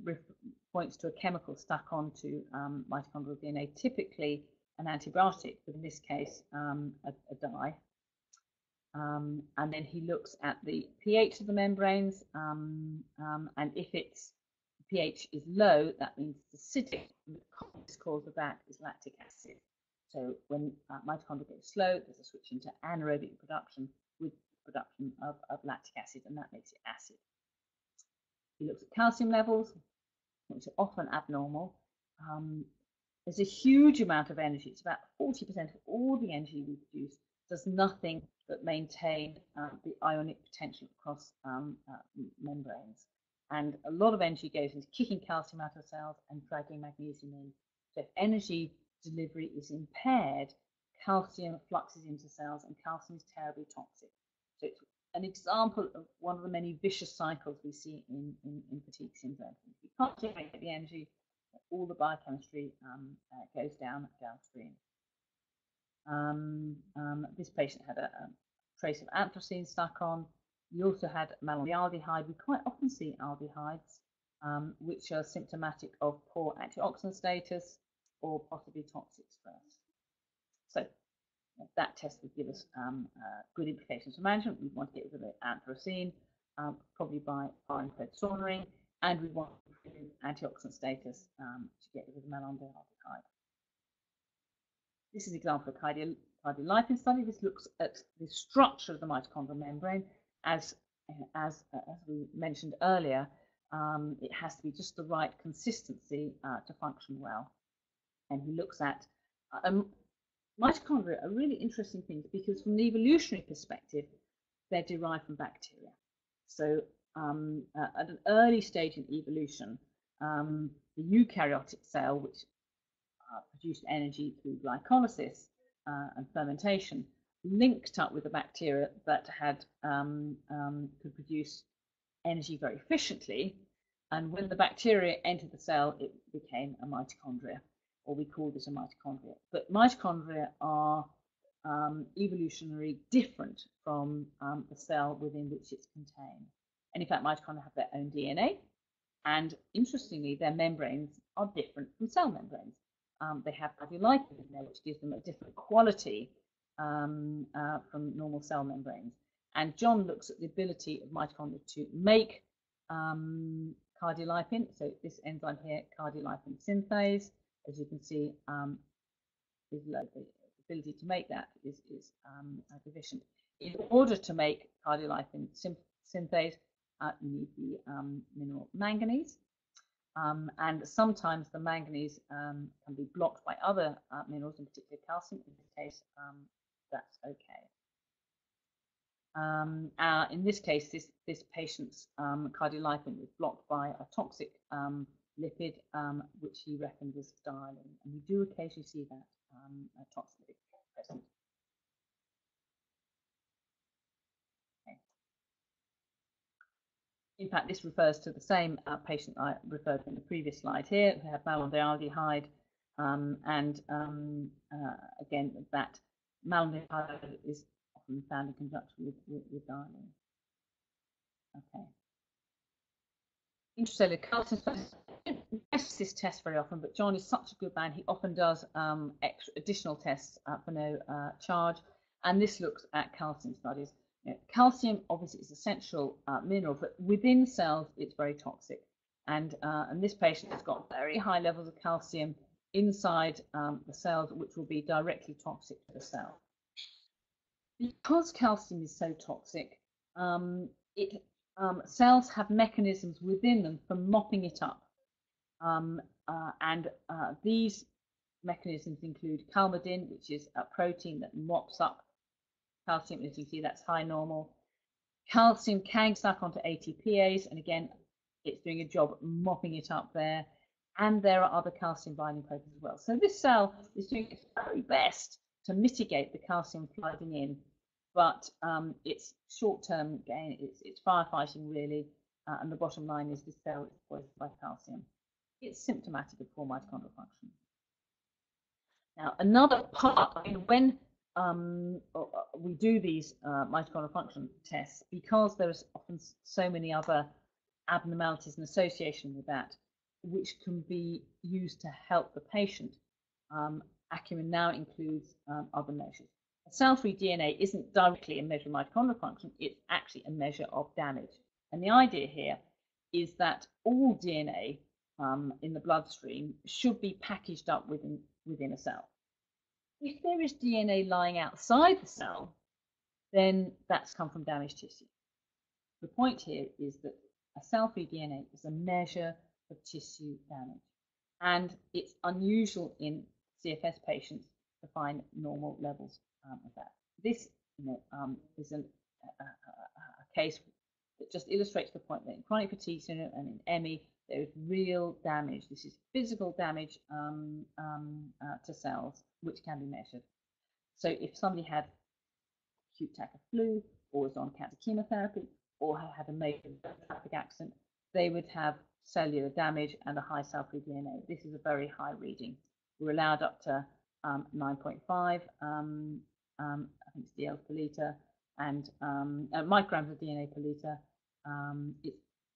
points to a chemical stuck onto um, mitochondrial DNA, typically an antibiotic, but in this case, um, a, a dye. Um, and then he looks at the pH of the membranes, um, um, and if its pH is low, that means it's acidic. The commonest cause of that is lactic acid. So when uh, mitochondria go slow, there's a switch into anaerobic production with production of, of lactic acid, and that makes it acid. He looks at calcium levels, which are often abnormal. Um, there's a huge amount of energy. It's about 40% of all the energy we produce does nothing but maintain uh, the ionic potential across um, uh, membranes. And a lot of energy goes into kicking calcium out of cells and dragging magnesium in. So if energy delivery is impaired, calcium fluxes into cells and calcium is terribly toxic. So it's an example of one of the many vicious cycles we see in, in, in fatigue syndrome. If you can't generate the energy, all the biochemistry um, uh, goes down downstream. Um, um, this patient had a, a, trace of anthracene stuck on. We also had malonylaldehyde. We quite often see aldehydes, um, which are symptomatic of poor antioxidant status or possibly toxic stress. So that test would give us um, uh, good implications for management. We want to get rid of anthracene, um, probably by far infrared saunaing, and we want to antioxidant status um, to get rid of the malonylaldehyde. This is an example of cardio, cardiolipin study. This looks at the structure of the mitochondrial membrane. As, as, uh, as we mentioned earlier, um, it has to be just the right consistency uh, to function well. And he looks at um, mitochondria are really interesting things because from the evolutionary perspective, they're derived from bacteria. So um, uh, at an early stage in evolution, um, the eukaryotic cell, which uh, produced energy through glycolysis uh, and fermentation, linked up with the bacteria that had um, um, could produce energy very efficiently, And when the bacteria entered the cell, it became a mitochondria, or we call this a mitochondria. But mitochondria are um, evolutionary different from um, the cell within which it's contained. And in fact, mitochondria have their own DNA. And interestingly, their membranes are different from cell membranes. Um, they have cardiolipin in there, which gives them a different quality um, uh, from normal cell membranes. And John looks at the ability of mitochondria to make um, cardiolipin. So this enzyme here, cardiolipin synthase, as you can see, um, is low. The ability to make that is, is um, deficient. In order to make cardiolipin synthase, uh, you need the um, mineral manganese. Um, and sometimes the manganese um, can be blocked by other uh, minerals, in particular calcium. In this case, um, that's okay. Um, uh, in this case, this, this patient's um, cardiolipin was blocked by a toxic um, lipid, um, which he reckoned was dialing. And we do occasionally see that um, present. In fact, this refers to the same uh, patient I referred to in the previous slide here, who had malondialdehyde. Um, and uh, again, that malondialdehyde is often found in conjunction with, with, with dialing. Okay. Intracellular calcium studies. test this test very often, but John is such a good man. He often does um, extra, additional tests uh, for no uh, charge. And this looks at calcium studies. You know, calcium obviously is essential uh, mineral, but within cells it's very toxic. And uh, and this patient has got very high levels of calcium inside um, the cells, which will be directly toxic to the cell because calcium is so toxic, um, it, um, cells have mechanisms within them for mopping it up. Um, uh, and uh, these mechanisms include calmodulin, which is a protein that mops up calcium. As you see, that's high normal. Calcium can stack onto ATPase, and again, it's doing a job mopping it up there. And there are other calcium binding proteins as well. So this cell is doing its very best to mitigate the calcium flooding in, but um, it's short-term gain, it's, it's firefighting really, uh, and the bottom line is this cell is poisoned by calcium. It's symptomatic of poor mitochondrial function. Now, another part, I mean, when um, uh, we do these uh, mitochondrial function tests, because there's often so many other abnormalities in association with that, which can be used to help the patient, um, Acumen now includes um, other measures. Cell-free DNA isn't directly a measure of mitochondrial function, it's actually a measure of damage. And the idea here is that all DNA um, in the bloodstream should be packaged up within, within a cell. If there is DNA lying outside the cell, then that's come from damaged tissue. The point here is that a cell-free DNA is a measure of tissue damage. And it's unusual in CFS patients to find normal levels um, of that. This you know, um, is an, a, a, a, case that just illustrates the point that in chronic fatigue syndrome and in ME, there is real damage. This is physical damage um, um, uh, to cells, which can be measured. So if somebody had acute attack of flu, or was on cancer chemotherapy, or had a major traffic accident, they would have cellular damage and a high cell-free DNA. This is a very high reading. We're allowed up to um, 9.5 um, um, I think it's DL per liter, and um, uh, micrograms of DNA per liter. Um, it,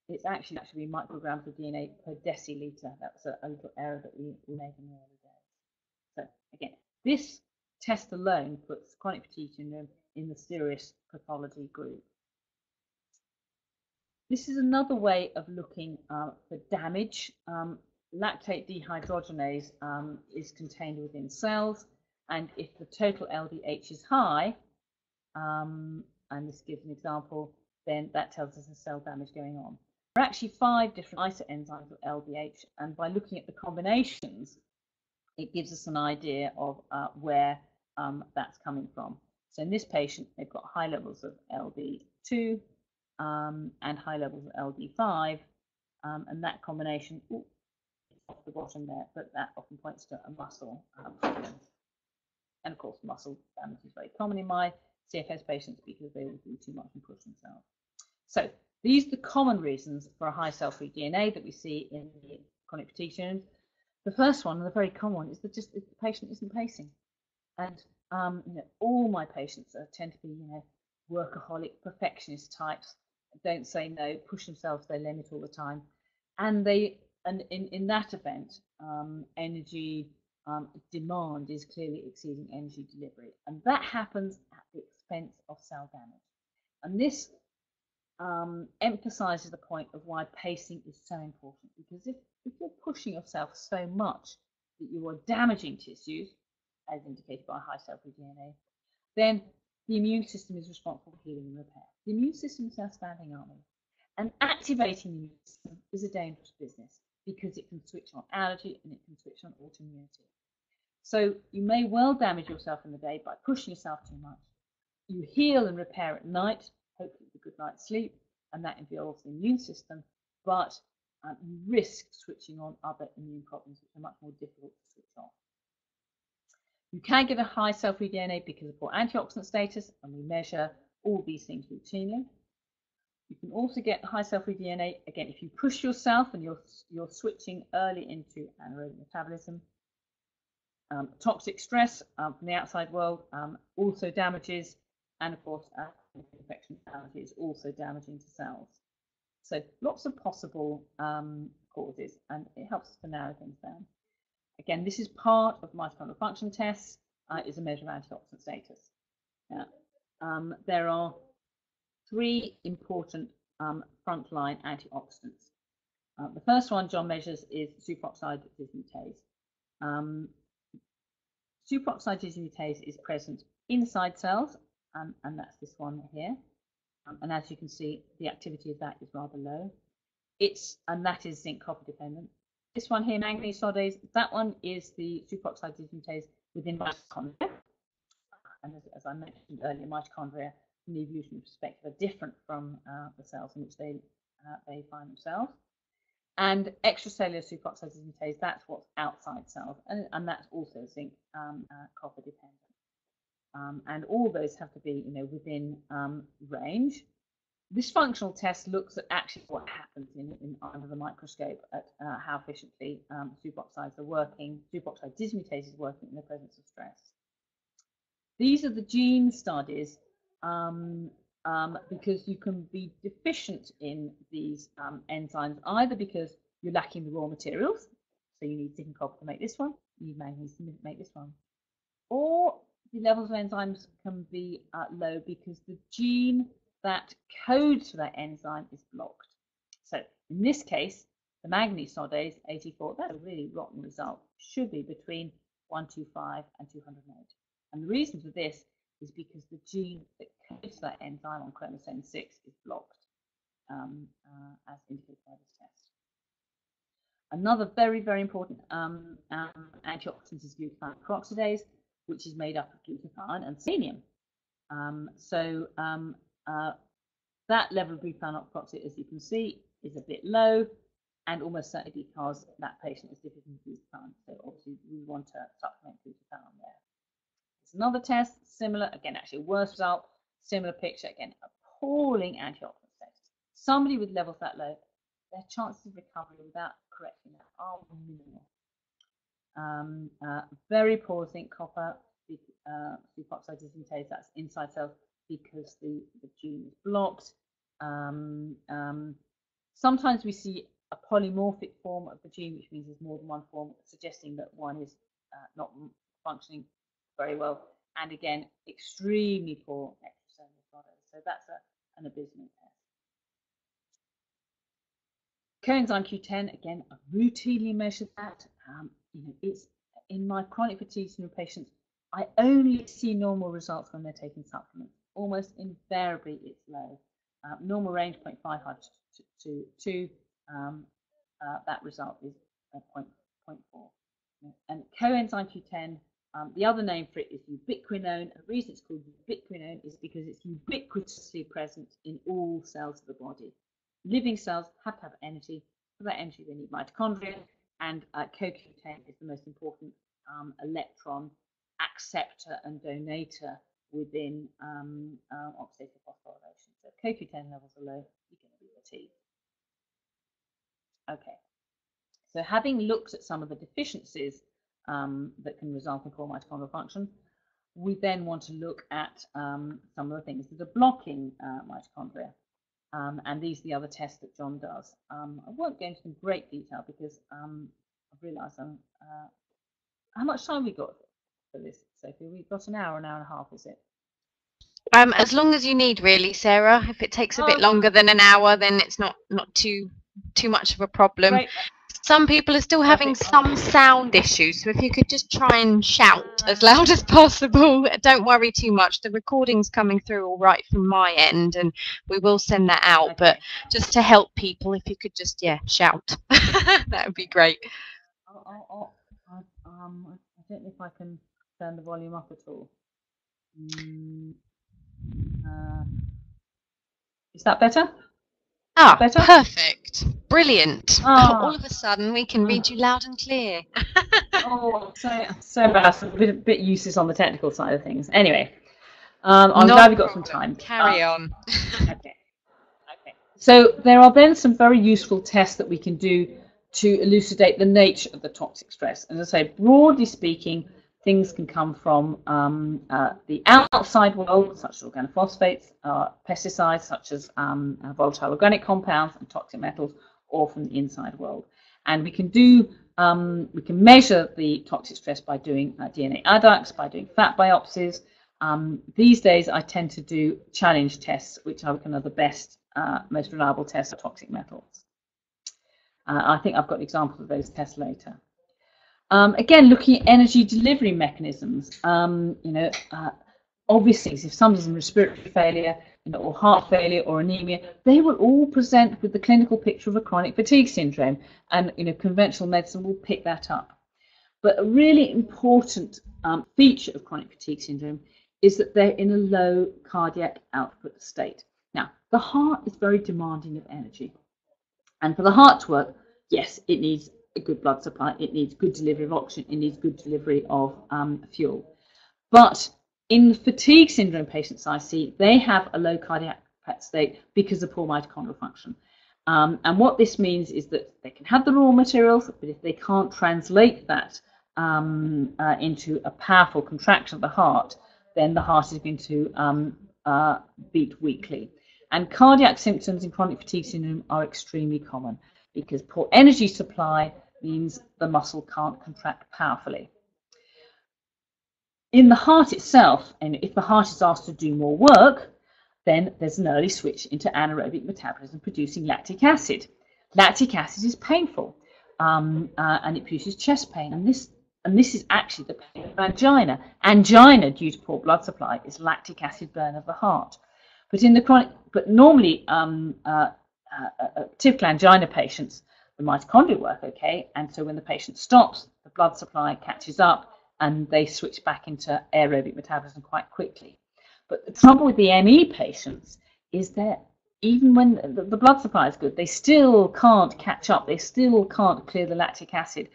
it's actually actually micrograms of DNA per deciliter. That was a, a little error that we, we made in the early days. So again, this test alone puts chronic fatigue syndrome in the serious pathology group. This is another way of looking uh, for damage. Um, lactate dehydrogenase um, is contained within cells and if the total LDH is high, um, and this gives an example, then that tells us there's cell damage going on. There are actually five different isoenzymes of LDH, and by looking at the combinations, it gives us an idea of uh, where um, that's coming from. So in this patient, they've got high levels of LD2 um, and high levels of LD5, um, and that combination, ooh, off the bottom there, but that often points to a muscle problem. And of course, muscle damage is very common in my CFS patients because they will do too much and push themselves. So These are the common reasons for a high cell-free DNA that we see in the chronic fatigue syndrome. The first one, the very common one, is that just the patient isn't pacing. And um, you know, all my patients are, tend to be, you know, workaholic, perfectionist types, don't say no, push themselves to their limit all the time. And they and in, in that event, um, energy um, demand is clearly exceeding energy delivery. And that happens at the expense of cell damage. And this um, emphasizes the point of why pacing is so important. Because if, if you're pushing yourself so much that you are damaging tissues, as indicated by high cell-free DNA, then the immune system is responsible for healing and repair. The immune system is our standing army. And activating the immune system is a dangerous business because it can switch on allergy and it can switch on autoimmunity. So you may well damage yourself in the day by pushing yourself too much. You heal and repair at night, hopefully with a good night's sleep, and that involves the immune system, but um, you risk switching on other immune problems which are much more difficult to switch off. You can get a high cell-free DNA because of poor antioxidant status, and we measure all these things routinely. You can also get high cell-free DNA, again, if you push yourself and you're, you're switching early into anaerobic metabolism. Um, toxic stress um, from the outside world um, also damages, and of course, uh, infection is also damaging to cells. So lots of possible um, causes, and it helps to narrow things down. Again, this is part of mitochondrial function tests, uh, is a measure of antioxidant status. Um, there are three important um, frontline antioxidants. Uh, the first one John measures is superoxide dismutase. Um, superoxide dismutase is present inside cells, um, and that's this one here. Um, and as you can see, the activity of that is rather low. It's and that is zinc copper dependent. This one here, manganese sodase, that one is the superoxide dismutase within mitochondria. And as, as I mentioned earlier, mitochondria from the evolutionary perspective are different from uh, the cells in which they uh, they find themselves. And extracellular superoxide dismutase, that's what's outside cells, and, and that's also zinc um, uh, copper dependent. Um, and all those have to be, you know, within um, range. This functional test looks at actually what happens in, in under the microscope at uh, how efficiently um, superoxides are working, superoxide dismutase is working in the presence of stress. These are the gene studies um, um, because you can be deficient in these um, enzymes either because you're lacking the raw materials, so you need zinc to make this one, you may need to make this one, or the levels of enzymes can be uh, low because the gene that codes for that enzyme is blocked. So in this case, the manganese sodase 84, that's a really rotten result, should be between 125 and 208. And the reason for this is because the gene that codes that enzyme on chromosome 6 is blocked, um, uh, as indicated by this test. Another very, very important um, um, antioxidant is glutathione peroxidase, which is made up of glutathione and selenium. Um, so um, uh, that level of glutathione peroxidase, as you can see, is a bit low, and almost certainly because that patient is deficient in glutathione. So obviously we want to supplement glutathione there. Another test, similar, again, actually worse result, similar picture, again, appalling antioxidant status. Somebody with levels that low, their chances of recovery without correcting that are minimal. Um, uh, very poor zinc copper uh, superoxide dismutase, that's inside cells because the, the gene is blocked. Um, um, sometimes we see a polymorphic form of the gene, which means there's more than one form, suggesting that one is uh, not functioning very well. And again, extremely poor extracellular products. So that's a, an abysmal test. Coenzyme Q10, again, I routinely measure that. Um, you know, it's in my chronic fatigue syndrome patients, I only see normal results when they're taking supplements. Almost invariably, it's low. Uh, normal range 0.55 to, to 2. Um, uh, that result is uh, 0.4. And coenzyme Q10 um, the other name for it is ubiquinone. The reason it's called ubiquinone is because it's ubiquitously present in all cells of the body. Living cells have to have energy. For that energy, they need mitochondria, and uh, CoQ10 is the most important um, electron acceptor and donator within um, uh, oxidative phosphorylation. So if CoQ10 levels are low, you're going to be fatigued. Okay, so having looked at some of the deficiencies um, that can result in poor mitochondrial function, we then want to look at um, some of the things that are blocking uh, mitochondria. Um, and these are the other tests that John does. Um, I won't go into in great detail because um, I've realised I'm, uh, how much time we got for this, Sophie? We've got an hour, an hour and a half, is it? Um, as long as you need, really, Sarah. If it takes a bit Oh. longer than an hour, then it's not not too too much of a problem. Great. Some people are still having some sound issues, so if you could just try and shout as loud [laughs] as possible, don't worry too much. The recording's coming through all right from my end, and we will send that out. But just to help people, if you could just yeah shout, [laughs] that would be great. I'll, I'll, I'll, I, um, I don't know if I can turn the volume up at all. Mm, uh, is that better? Ah, Better? perfect, brilliant. Ah. [laughs] All of a sudden, we can read you loud and clear. [laughs] Oh, so so embarrassed. A bit, bit useless on the technical side of things. Anyway, um, I'm No glad we got some time. Carry Uh, on. Okay. [laughs] Okay. So there are then some very useful tests that we can do to elucidate the nature of the toxic stress. As I say, broadly speaking, things can come from um, uh, the outside world, such as organophosphates, uh, pesticides such as um, uh, volatile organic compounds and toxic metals, or from the inside world. And we can do um, we can measure the toxic stress by doing uh, DNA adducts, by doing fat biopsies. Um, these days, I tend to do challenge tests, which I reckon are the best, uh, most reliable tests of toxic metals. Uh, I think I've got examples of those tests later. Um, again, looking at energy delivery mechanisms. Um, you know, uh, obviously, if somebody's in respiratory failure, you know, or heart failure or anemia, they will all present with the clinical picture of a chronic fatigue syndrome, and you know, conventional medicine will pick that up. But a really important um, feature of chronic fatigue syndrome is that they're in a low cardiac output state. Now, the heart is very demanding of energy. And for the heart to work, yes, it needs a good blood supply, it needs good delivery of oxygen, it needs good delivery of um, fuel. But in fatigue syndrome patients I see, they have a low cardiac state because of poor mitochondrial function. Um, and what this means is that they can have the raw materials, but if they can't translate that um, uh, into a powerful contraction of the heart, then the heart is going to um, uh, beat weakly. And cardiac symptoms in chronic fatigue syndrome are extremely common because poor energy supply means the muscle can't contract powerfully. In the heart itself, and if the heart is asked to do more work, then there's an early switch into anaerobic metabolism producing lactic acid. Lactic acid is painful um, uh, and it produces chest pain. And this, and this is actually the pain of angina. Angina, due to poor blood supply, is lactic acid burn of the heart. But in the chronic, but normally, um, uh, uh, uh, typical angina patients, the mitochondria work okay, and so when the patient stops, the blood supply catches up, and they switch back into aerobic metabolism quite quickly. But the trouble with the ME patients is that even when the, the blood supply is good, they still can't catch up. They still can't clear the lactic acid,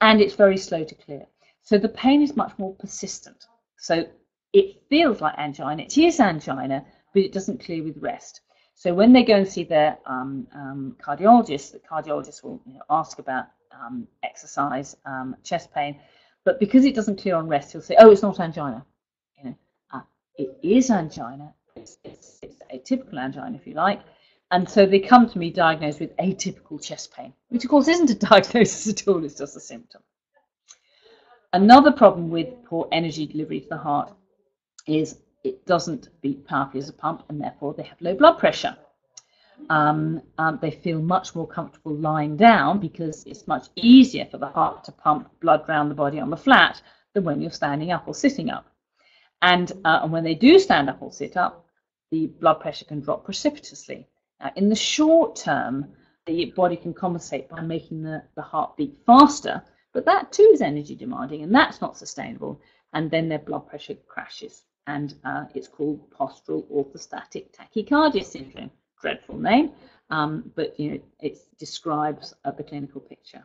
and it's very slow to clear. So the pain is much more persistent. So it feels like angina. It is angina, but it doesn't clear with rest. So when they go and see their um, um, cardiologist, the cardiologist will you know, ask about um, exercise, um, chest pain, but because it doesn't clear on rest, he'll say, "Oh, it's not angina." You know, uh, it is angina. It's, it's, it's atypical angina, if you like. And so they come to me diagnosed with atypical chest pain, which of course isn't a [laughs] diagnosis at all, it's just a symptom. Another problem with poor energy delivery to the heart is it doesn't beat powerfully as a pump, and therefore they have low blood pressure. Um, um, they feel much more comfortable lying down because it's much easier for the heart to pump blood around the body on the flat than when you're standing up or sitting up. And, uh, and when they do stand up or sit up, the blood pressure can drop precipitously. Now, in the short term, the body can compensate by making the, the heart beat faster, but that too is energy demanding and that's not sustainable. And then their blood pressure crashes. And uh, it's called postural orthostatic tachycardia syndrome. Dreadful name, um, but you know it describes the clinical picture.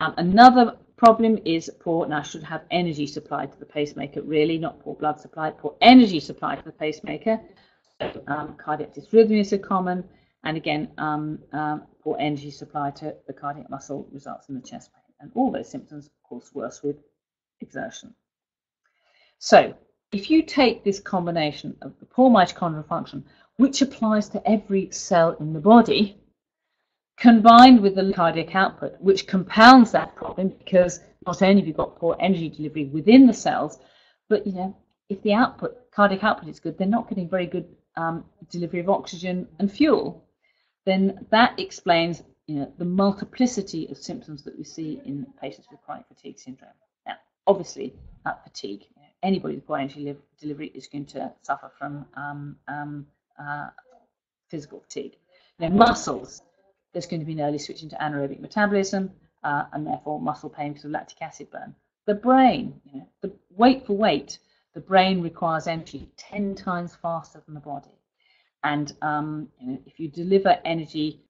Um, another problem is poor, now should have energy supplied to the pacemaker, really, not poor blood supply, poor energy supply to the pacemaker. Um, cardiac dysrhythmia is so common, and again, um, um, poor energy supply to the cardiac muscle results in the chest pain. And all those symptoms, of course, worse with exertion. So, if you take this combination of the poor mitochondrial function, which applies to every cell in the body, combined with the cardiac output, which compounds that problem because not only have you got poor energy delivery within the cells, but you know, if the output, cardiac output is good, they're not getting very good um, delivery of oxygen and fuel. Then that explains you know, the multiplicity of symptoms that we see in patients with chronic fatigue syndrome. Now, obviously, that fatigue, you know, anybody with poor energy delivery is going to suffer from um, um, uh, physical fatigue. Muscles, there's going to be an early switch into anaerobic metabolism uh, and therefore muscle pain because of lactic acid burn. The brain, you know, the weight for weight, the brain requires energy 10 times faster than the body. And um, you know, if you deliver energy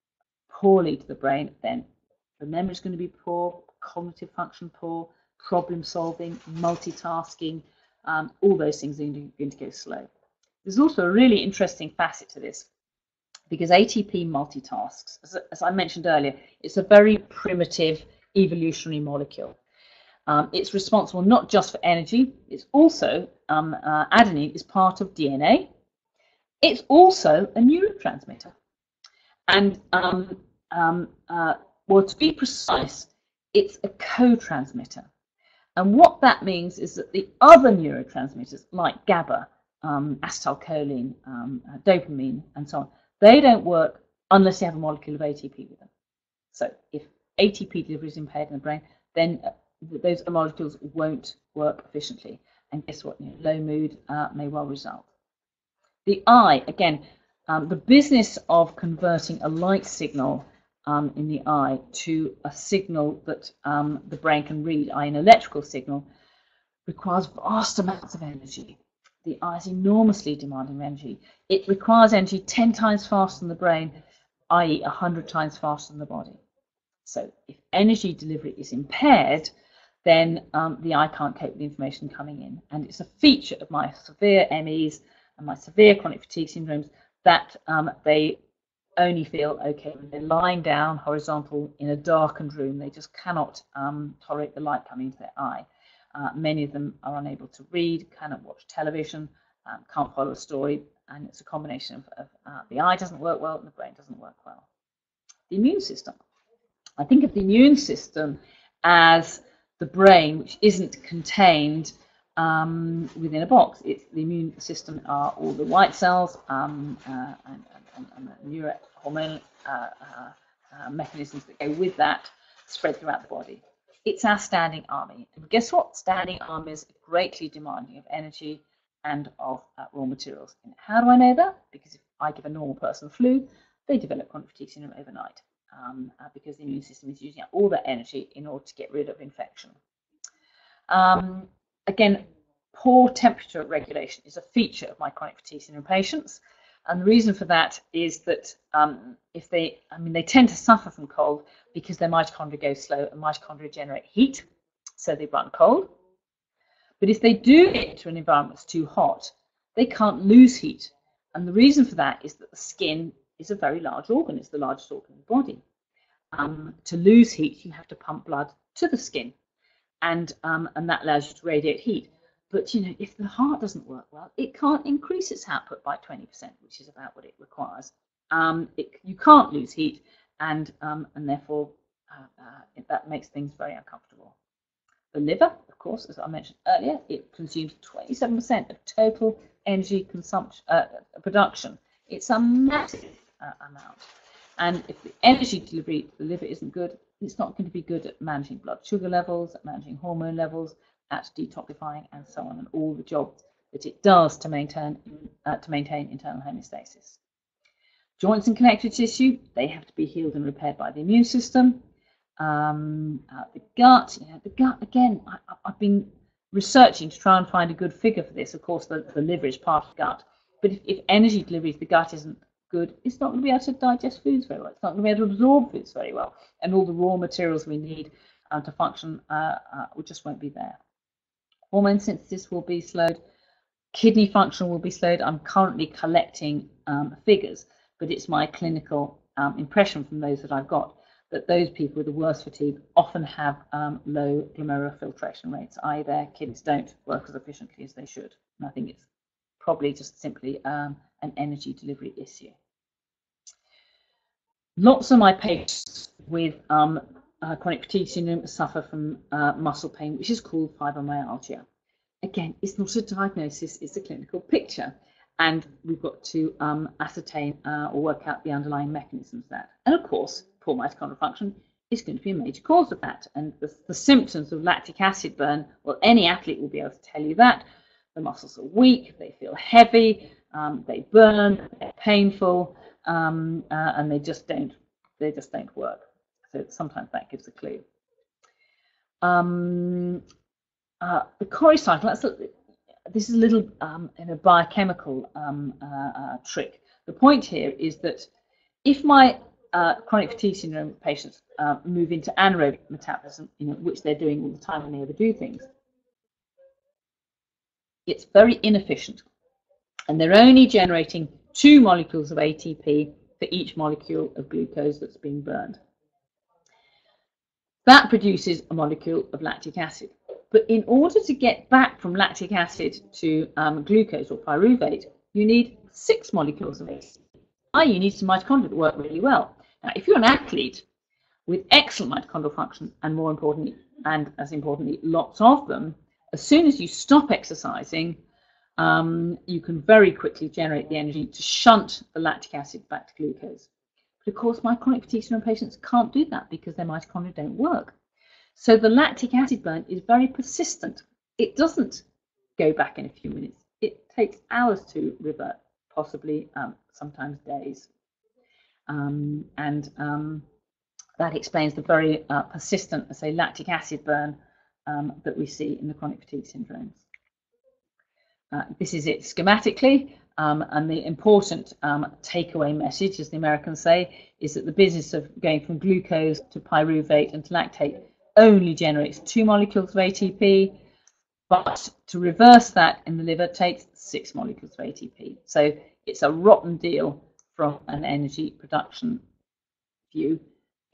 poorly to the brain, then the memory is going to be poor, cognitive function poor, problem solving, multitasking, um, all those things are going to go slow. There's also a really interesting facet to this because ATP multitasks. As, as I mentioned earlier, it's a very primitive evolutionary molecule. Um, it's responsible not just for energy, it's also, um, uh, adenine is part of DNA. It's also a neurotransmitter. And, um, um, uh, well, to be precise, it's a co-transmitter. And what that means is that the other neurotransmitters, like GABA, um, acetylcholine, um, uh, dopamine, and so on, they don't work unless you have a molecule of ATP with them. So if ATP delivery is impaired in the brain, then uh, those molecules won't work efficiently. And guess what? You know, low mood uh, may well result. The eye, again, um, the business of converting a light signal um, in the eye to a signal that um, the brain can read, i.e. an electrical signal, requires vast amounts of energy the eye is enormously demanding energy. It requires energy 10 times faster than the brain, i.e. 100 times faster than the body. So if energy delivery is impaired, then um, the eye can't cope with the information coming in. And it's a feature of my severe MEs and my severe chronic fatigue syndromes that um, they only feel okay when they're lying down horizontal in a darkened room. They just cannot um, tolerate the light coming into their eye. Uh, many of them are unable to read, cannot watch television, um, can't follow a story, and it's a combination of, of uh, the eye doesn't work well and the brain doesn't work well. The immune system. I think of the immune system as the brain, which isn't contained um, within a box. It's the immune system are all the white cells um, uh, and, and, and, the neurohormonal uh, uh, uh, mechanisms that go with that spread throughout the body. It's our standing army. And guess what? Standing armies are greatly demanding of energy and of uh, raw materials. And how do I know that? Because if I give a normal person flu, they develop chronic fatigue syndrome overnight um, uh, because the immune system is using up all that energy in order to get rid of infection. Um, again, poor temperature regulation is a feature of my chronic fatigue syndrome patients. And the reason for that is that um, if they, I mean, they tend to suffer from cold because their mitochondria go slow and mitochondria generate heat, so they run cold. But if they do to an environment that's too hot, they can't lose heat. And the reason for that is that the skin is a very large organ, it's the largest organ in the body. Um, to lose heat, you have to pump blood to the skin, and, um, and that allows you to radiate heat. But you know, if the heart doesn't work well, it can't increase its output by 20%, which is about what it requires. Um, it, you can't lose heat, and um, and therefore uh, uh, that makes things very uncomfortable. The liver, of course, as I mentioned earlier, it consumes 27% of total energy consumption uh, production. It's a massive uh, amount, and if the energy delivery to the liver isn't good, it's not going to be good at managing blood sugar levels, at managing hormone levels, at detoxifying, and so on, and all the jobs that it does to maintain uh, to maintain internal homeostasis. Joints and connective tissue, they have to be healed and repaired by the immune system. Um, uh, the gut, you know, the gut, again, I, have been researching to try and find a good figure for this. Of course, the, the liver is part of the gut. But if, if energy delivery to the gut isn't good, it's not going to be able to digest foods very well. It's not going to be able to absorb foods very well. And all the raw materials we need uh, to function uh, uh, just won't be there. Hormone synthesis will be slowed. Kidney function will be slowed. I'm currently collecting um, figures, but it's my clinical um, impression from those that I've got that those people with the worst fatigue often have um, low glomerular filtration rates, i.e. their kidneys don't work as efficiently as they should. And I think it's probably just simply um, an energy delivery issue. Lots of my patients with um, uh, chronic fatigue syndrome suffer from uh, muscle pain, which is called fibromyalgia. Again, it's not a diagnosis, it's a clinical picture. And we've got to um, ascertain uh, or work out the underlying mechanisms of that. And of course, poor mitochondrial function is going to be a major cause of that. And the, the symptoms of lactic acid burn, well, any athlete will be able to tell you that. The muscles are weak, they feel heavy, um, they burn, they're painful, um, uh, and they just don't they just don't work. So sometimes that gives a clue. Um, uh, the Cori cycle, that's a, this is a little um, in a biochemical um, uh, uh, trick. The point here is that if my uh, chronic fatigue syndrome patients uh, move into anaerobic metabolism, you know, which they're doing all the time when they overdo things, it's very inefficient. And they're only generating two molecules of ATP for each molecule of glucose that's being burned. That produces a molecule of lactic acid. But in order to get back from lactic acid to um, glucose or pyruvate, you need six molecules of ATP. I, you need some mitochondria that work really well. Now, if you're an athlete with excellent mitochondrial function, and more importantly, and as importantly, lots of them, as soon as you stop exercising, um, you can very quickly generate the energy to shunt the lactic acid back to glucose. But of course, my chronic fatigue syndrome patients can't do that because their mitochondria don't work. So the lactic acid burn is very persistent. It doesn't go back in a few minutes. It takes hours to revert, possibly um, sometimes days. Um, and um, that explains the very uh, persistent, say, lactic acid burn um, that we see in the chronic fatigue syndromes. Uh, this is it schematically. Um, and the important um, takeaway message, as the Americans say, is that the business of going from glucose to pyruvate and to lactate only generates two molecules of ATP, but to reverse that in the liver takes six molecules of ATP. So it's a rotten deal from an energy production view.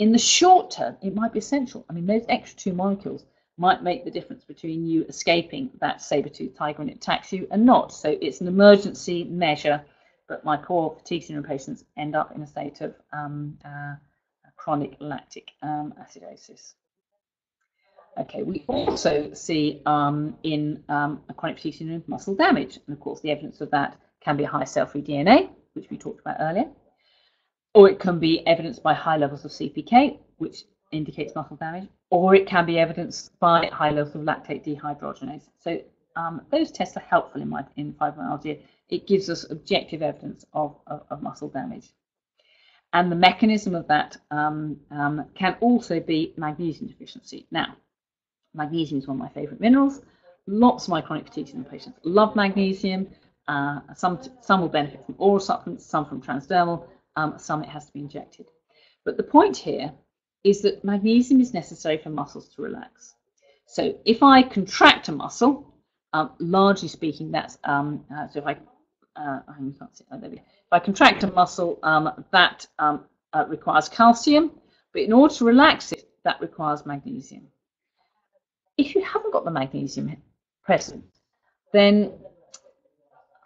In the short term, it might be essential. I mean, those extra two molecules might make the difference between you escaping that saber-toothed tiger when it attacks you and not. So it's an emergency measure, but my poor fatigue syndrome patients end up in a state of um, uh, chronic lactic um, acidosis. Okay, we also see um, in um, a chronic fatigue syndrome muscle damage, and of course the evidence of that can be high cell-free DNA, which we talked about earlier, or it can be evidenced by high levels of CPK, which indicates muscle damage, or it can be evidenced by high levels of lactate dehydrogenase. So um, those tests are helpful in, my, in fibromyalgia. It gives us objective evidence of, of, of muscle damage. And the mechanism of that um, um, can also be magnesium deficiency. Now, magnesium is one of my favorite minerals. Lots of my chronic fatigue syndrome patients love magnesium. Uh, some, some will benefit from oral supplements, some from transdermal, um, some it has to be injected. But the point here is that magnesium is necessary for muscles to relax. So if I contract a muscle, um, largely speaking, that's um, uh, so if I uh, I can't see, oh, there we go. If I contract a muscle, um, that um, uh, requires calcium, but in order to relax it, that requires magnesium. If you haven't got the magnesium present, then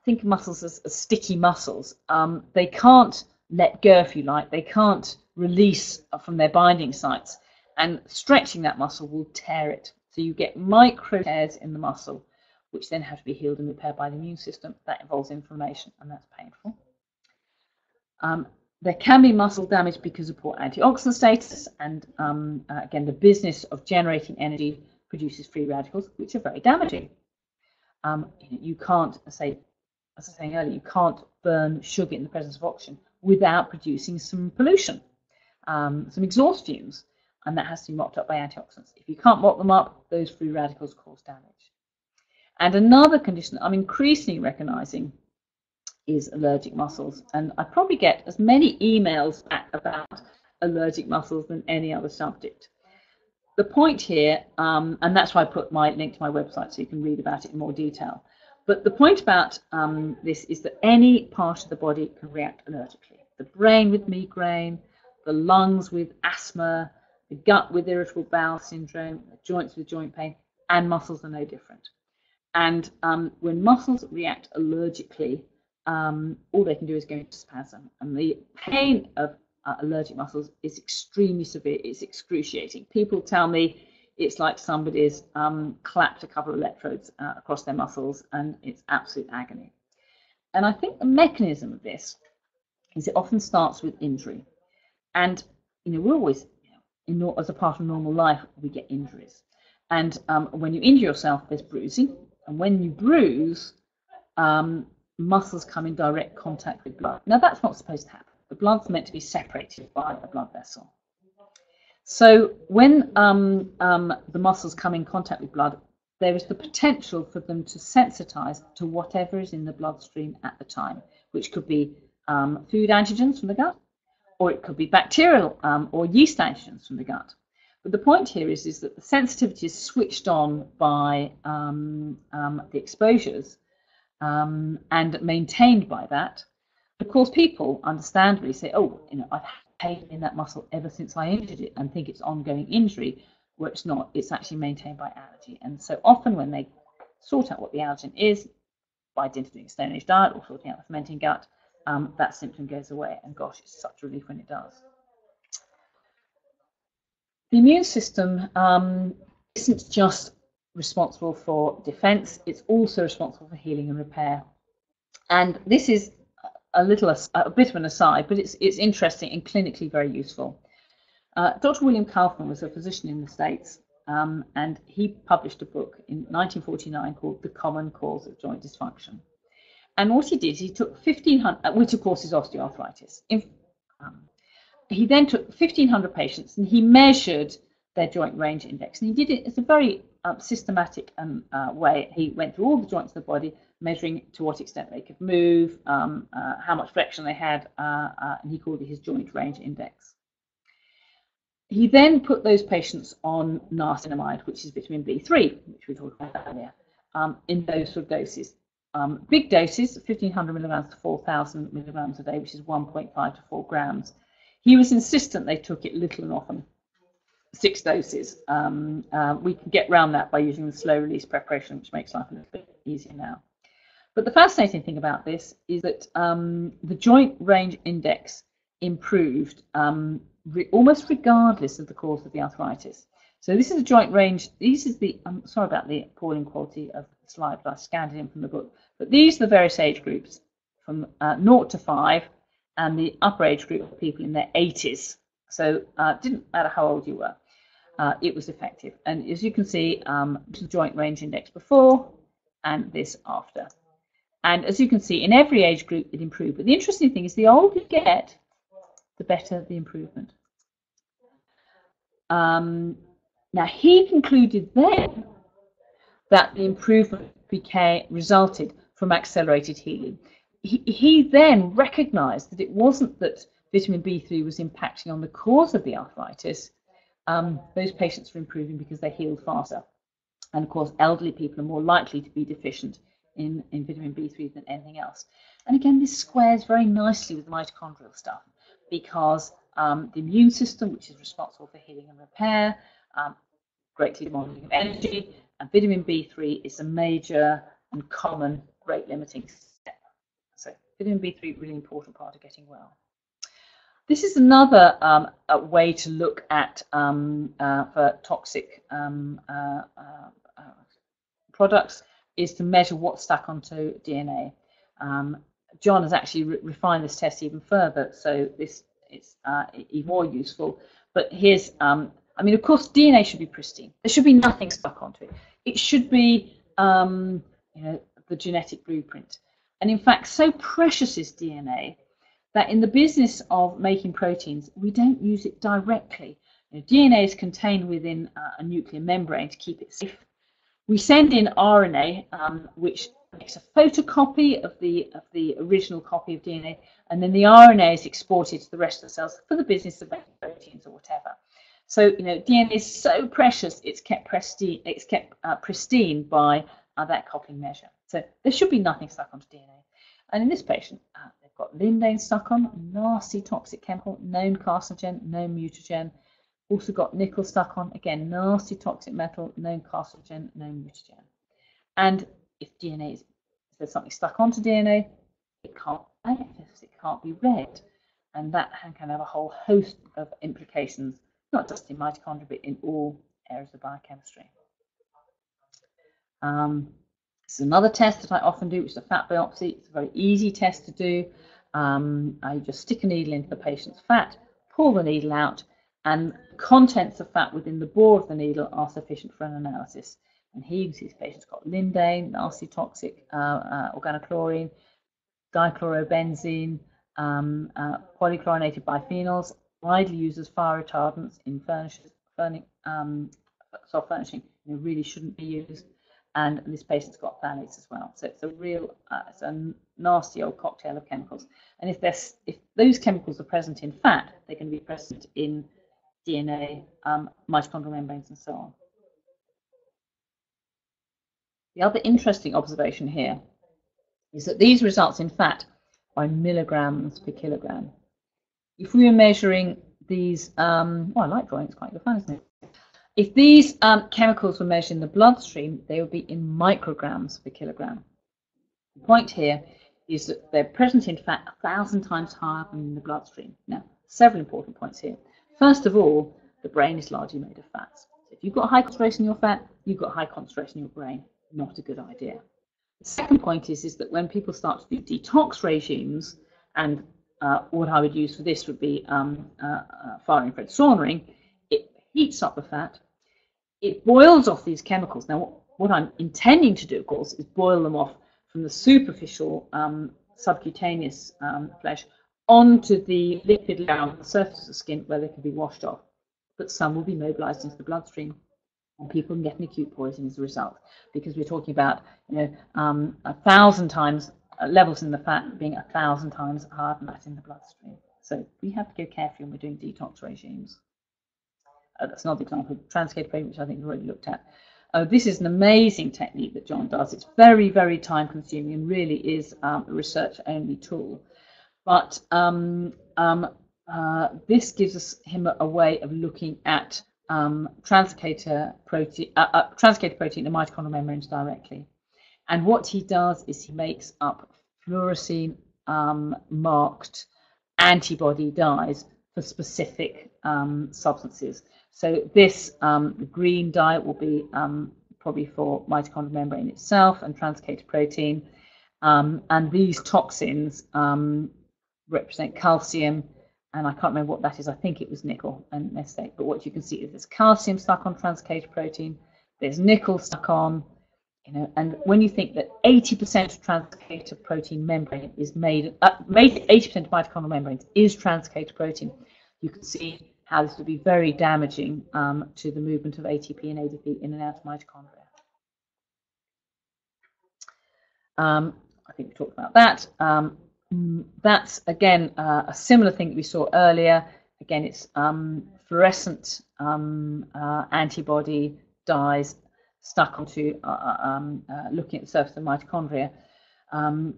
think of muscles as, as sticky muscles. Um, they can't let go, if you like. They can't release from their binding sites and stretching that muscle will tear it. So you get micro tears in the muscle, which then have to be healed and repaired by the immune system. That involves inflammation and that's painful. Um, there can be muscle damage because of poor antioxidant status, and um, uh, again, the business of generating energy produces free radicals, which are very damaging. Um, you can't, say, as I was saying earlier, you can't burn sugar in the presence of oxygen without producing some pollution um, some exhaust fumes, and that has to be mopped up by antioxidants. If you can't mop them up, those free radicals cause damage. And another condition I'm increasingly recognizing is allergic muscles. And I probably get as many emails about allergic muscles than any other subject. the point here, um, and that's why I put my link to my website so you can read about it in more detail. But the point about um, this is that any part of the body can react allergically. The brain with migraine, the lungs with asthma, the gut with irritable bowel syndrome, the joints with joint pain, and muscles are no different. And um, when muscles react allergically, um, all they can do is go into spasm. And the pain of uh, allergic muscles is extremely severe. It's excruciating. People tell me it's like somebody's um, clapped a couple of electrodes uh, across their muscles, and it's absolute agony. And I think the mechanism of this is it often starts with injury. And, you know, we're always, you know, as a part of normal life, we get injuries. And um, when you injure yourself, there's bruising. And when you bruise, um, muscles come in direct contact with blood. Now, that's not supposed to happen. The blood's meant to be separated by a blood vessel. So when um, um, the muscles come in contact with blood, there is the potential for them to sensitize to whatever is in the bloodstream at the time, which could be um, food antigens from the gut, or it could be bacterial um, or yeast antigens from the gut. But the point here is, is that the sensitivity is switched on by um, um, the exposures um, and maintained by that. Of course, people understandably say, oh, you know, I've had pain in that muscle ever since I injured it and think it's ongoing injury, where it's not, it's actually maintained by allergy. And so often when they sort out what the allergen is, by dint of doing a Stone Age diet or sorting out the fermenting gut, um, that symptom goes away. And gosh, it's such a relief when it does. The immune system um, isn't just responsible for defense, it's also responsible for healing and repair. And this is a little, a bit of an aside, but it's, it's interesting and clinically very useful. Uh, Dr. William Kaufman was a physician in the States, um, and he published a book in 1949 called The Common Cause of Joint Dysfunction. And what he did, he took 1,500, uh, which of course is osteoarthritis. In, um, he then took 1,500 patients and he measured their joint range index. And he did it as a very um, systematic um, uh, way. He went through all the joints of the body, measuring to what extent they could move, um, uh, how much flexion they had, uh, uh and he called it his joint range index. He then put those patients on niacinamide, which is vitamin B3, which we talked about earlier, um, in those sort of doses. Um, big doses, 1500 milligrams to 4000 milligrams a day, which is 1.5 to 4 grams. He was insistent they took it little and often, six doses. Um, uh, we can get around that by using the slow release preparation, which makes life a little bit easier now. But the fascinating thing about this is that um, the joint range index improved um, re almost regardless of the cause of the arthritis. So this is a joint range. This is the, I'm sorry about the appalling quality of the slide, but I scanned it in from the book. But these are the various age groups from uh, 0 to 5 and the upper age group of people in their 80s. So uh, didn't matter how old you were, uh, it was effective. And as you can see, um, the joint range index before and this after. And as you can see, in every age group, it improved. But the interesting thing is the older you get, the better the improvement. Um, now, he concluded then that the improvement became, resulted from accelerated healing he, he then recognized that it wasn't that vitamin B3 was impacting on the cause of the arthritis. Um, those patients were improving because they healed faster. And of course, elderly people are more likely to be deficient in, in vitamin B3 than anything else. And again, this squares very nicely with the mitochondrial stuff because um, the immune system, which is responsible for healing and repair, um, greatly demanding of energy, and vitamin B3 is a major and common rate limiting step. So vitamin B3 really important part of getting well. This is another um, way to look at um, uh, for toxic um, uh, uh, products is to measure what's stuck onto DNA. Um, John has actually re refined this test even further, so this is uh, even more useful. But here's, um, I mean, of course, DNA should be pristine. There should be nothing stuck onto it. It should be, um, you know, the genetic blueprint. And in fact, so precious is DNA that in the business of making proteins, we don't use it directly. You know, DNA is contained within uh, a nuclear membrane to keep it safe. We send in RNA, um, which makes a photocopy of the of the original copy of DNA, and then the RNA is exported to the rest of the cells for the business of making proteins or whatever. So you know, DNA is so precious; it's kept pristine. It's kept uh, pristine by uh, that copying measure. So there should be nothing stuck onto DNA. And in this patient, uh, they've got lindane stuck on, nasty toxic chemical, known carcinogen, known mutagen. Also got nickel stuck on, again, nasty toxic metal, known carcinogen, known mutagen. And if DNA is, if there's something stuck onto DNA, it can't manifest, it can't be read. And that can have a whole host of implications, not just in mitochondria, but in all areas of biochemistry. Um, this is another test that I often do, which is a fat biopsy. It's a very easy test to do. Um, I just stick a needle into the patient's fat, pull the needle out, and contents of fat within the bore of the needle are sufficient for an analysis. And see this patient's got lindane, nasty toxic uh, uh, organochlorine, dichlorobenzene, um, uh, polychlorinated biphenyls, widely used as fire retardants in furnishes, furni um, soft furnishing. They really shouldn't be used. And this patient's got phthalates as well. So it's a real, uh, it's a nasty old cocktail of chemicals. And if, if those chemicals are present in fat, they can be present in DNA, um, mitochondrial membranes, and so on. The other interesting observation here is that these results in fat are milligrams per kilogram. If we were measuring these, um, oh, I like drawing, it's quite good fun, isn't it? If these um, chemicals were measured in the bloodstream, they would be in micrograms per kilogram. The point here is that they're present in fat a thousand times higher than in the bloodstream. Now, several important points here. First of all, the brain is largely made of fats. So if you've got high concentration in your fat, you've got high concentration in your brain. Not a good idea. The second point is, is that when people start to do detox regimes, and uh, what I would use for this would be um, uh, uh, far infrared it heats up the fat, it boils off these chemicals. Now, what I'm intending to do, of course, is boil them off from the superficial um, subcutaneous um, flesh onto the lipid layer on the surface of the skin where they can be washed off. But some will be mobilized into the bloodstream and people can get an acute poison as a result because we're talking about you know um, a thousand times uh, levels in the fat being a thousand times higher than that in the bloodstream. So we have to go carefully when we're doing detox regimes. Uh, that's another example of which I think we've already looked at. Uh, this is an amazing technique that John does. It's very, very time consuming and really is um, a research only tool. But um, um, uh, this gives us, him a, a, way of looking at um, translocator protein, uh, uh, translocator protein in mitochondrial membranes directly. And what he does is he makes up fluorescein um, marked antibody dyes for specific um, substances. So this um, green dye will be um, probably for mitochondrial membrane itself and translocator protein. Um, and these toxins represent calcium, and I can't remember what that is. I think it was nickel and mestate. But what you can see is there's calcium stuck on translocator protein. There's nickel stuck on, you know. And when you think that 80% of translocator protein membrane is made, uh, made 80% of mitochondrial membranes is translocator protein, you can see how this would be very damaging um, to the movement of ATP and ADP in and out of mitochondria. Um, I think we talked about that. Um, that's again uh, a similar thing that we saw earlier. Again, it's um, fluorescent um, uh, antibody dyes stuck onto uh, uh um, uh, looking at the surface of mitochondria. Um,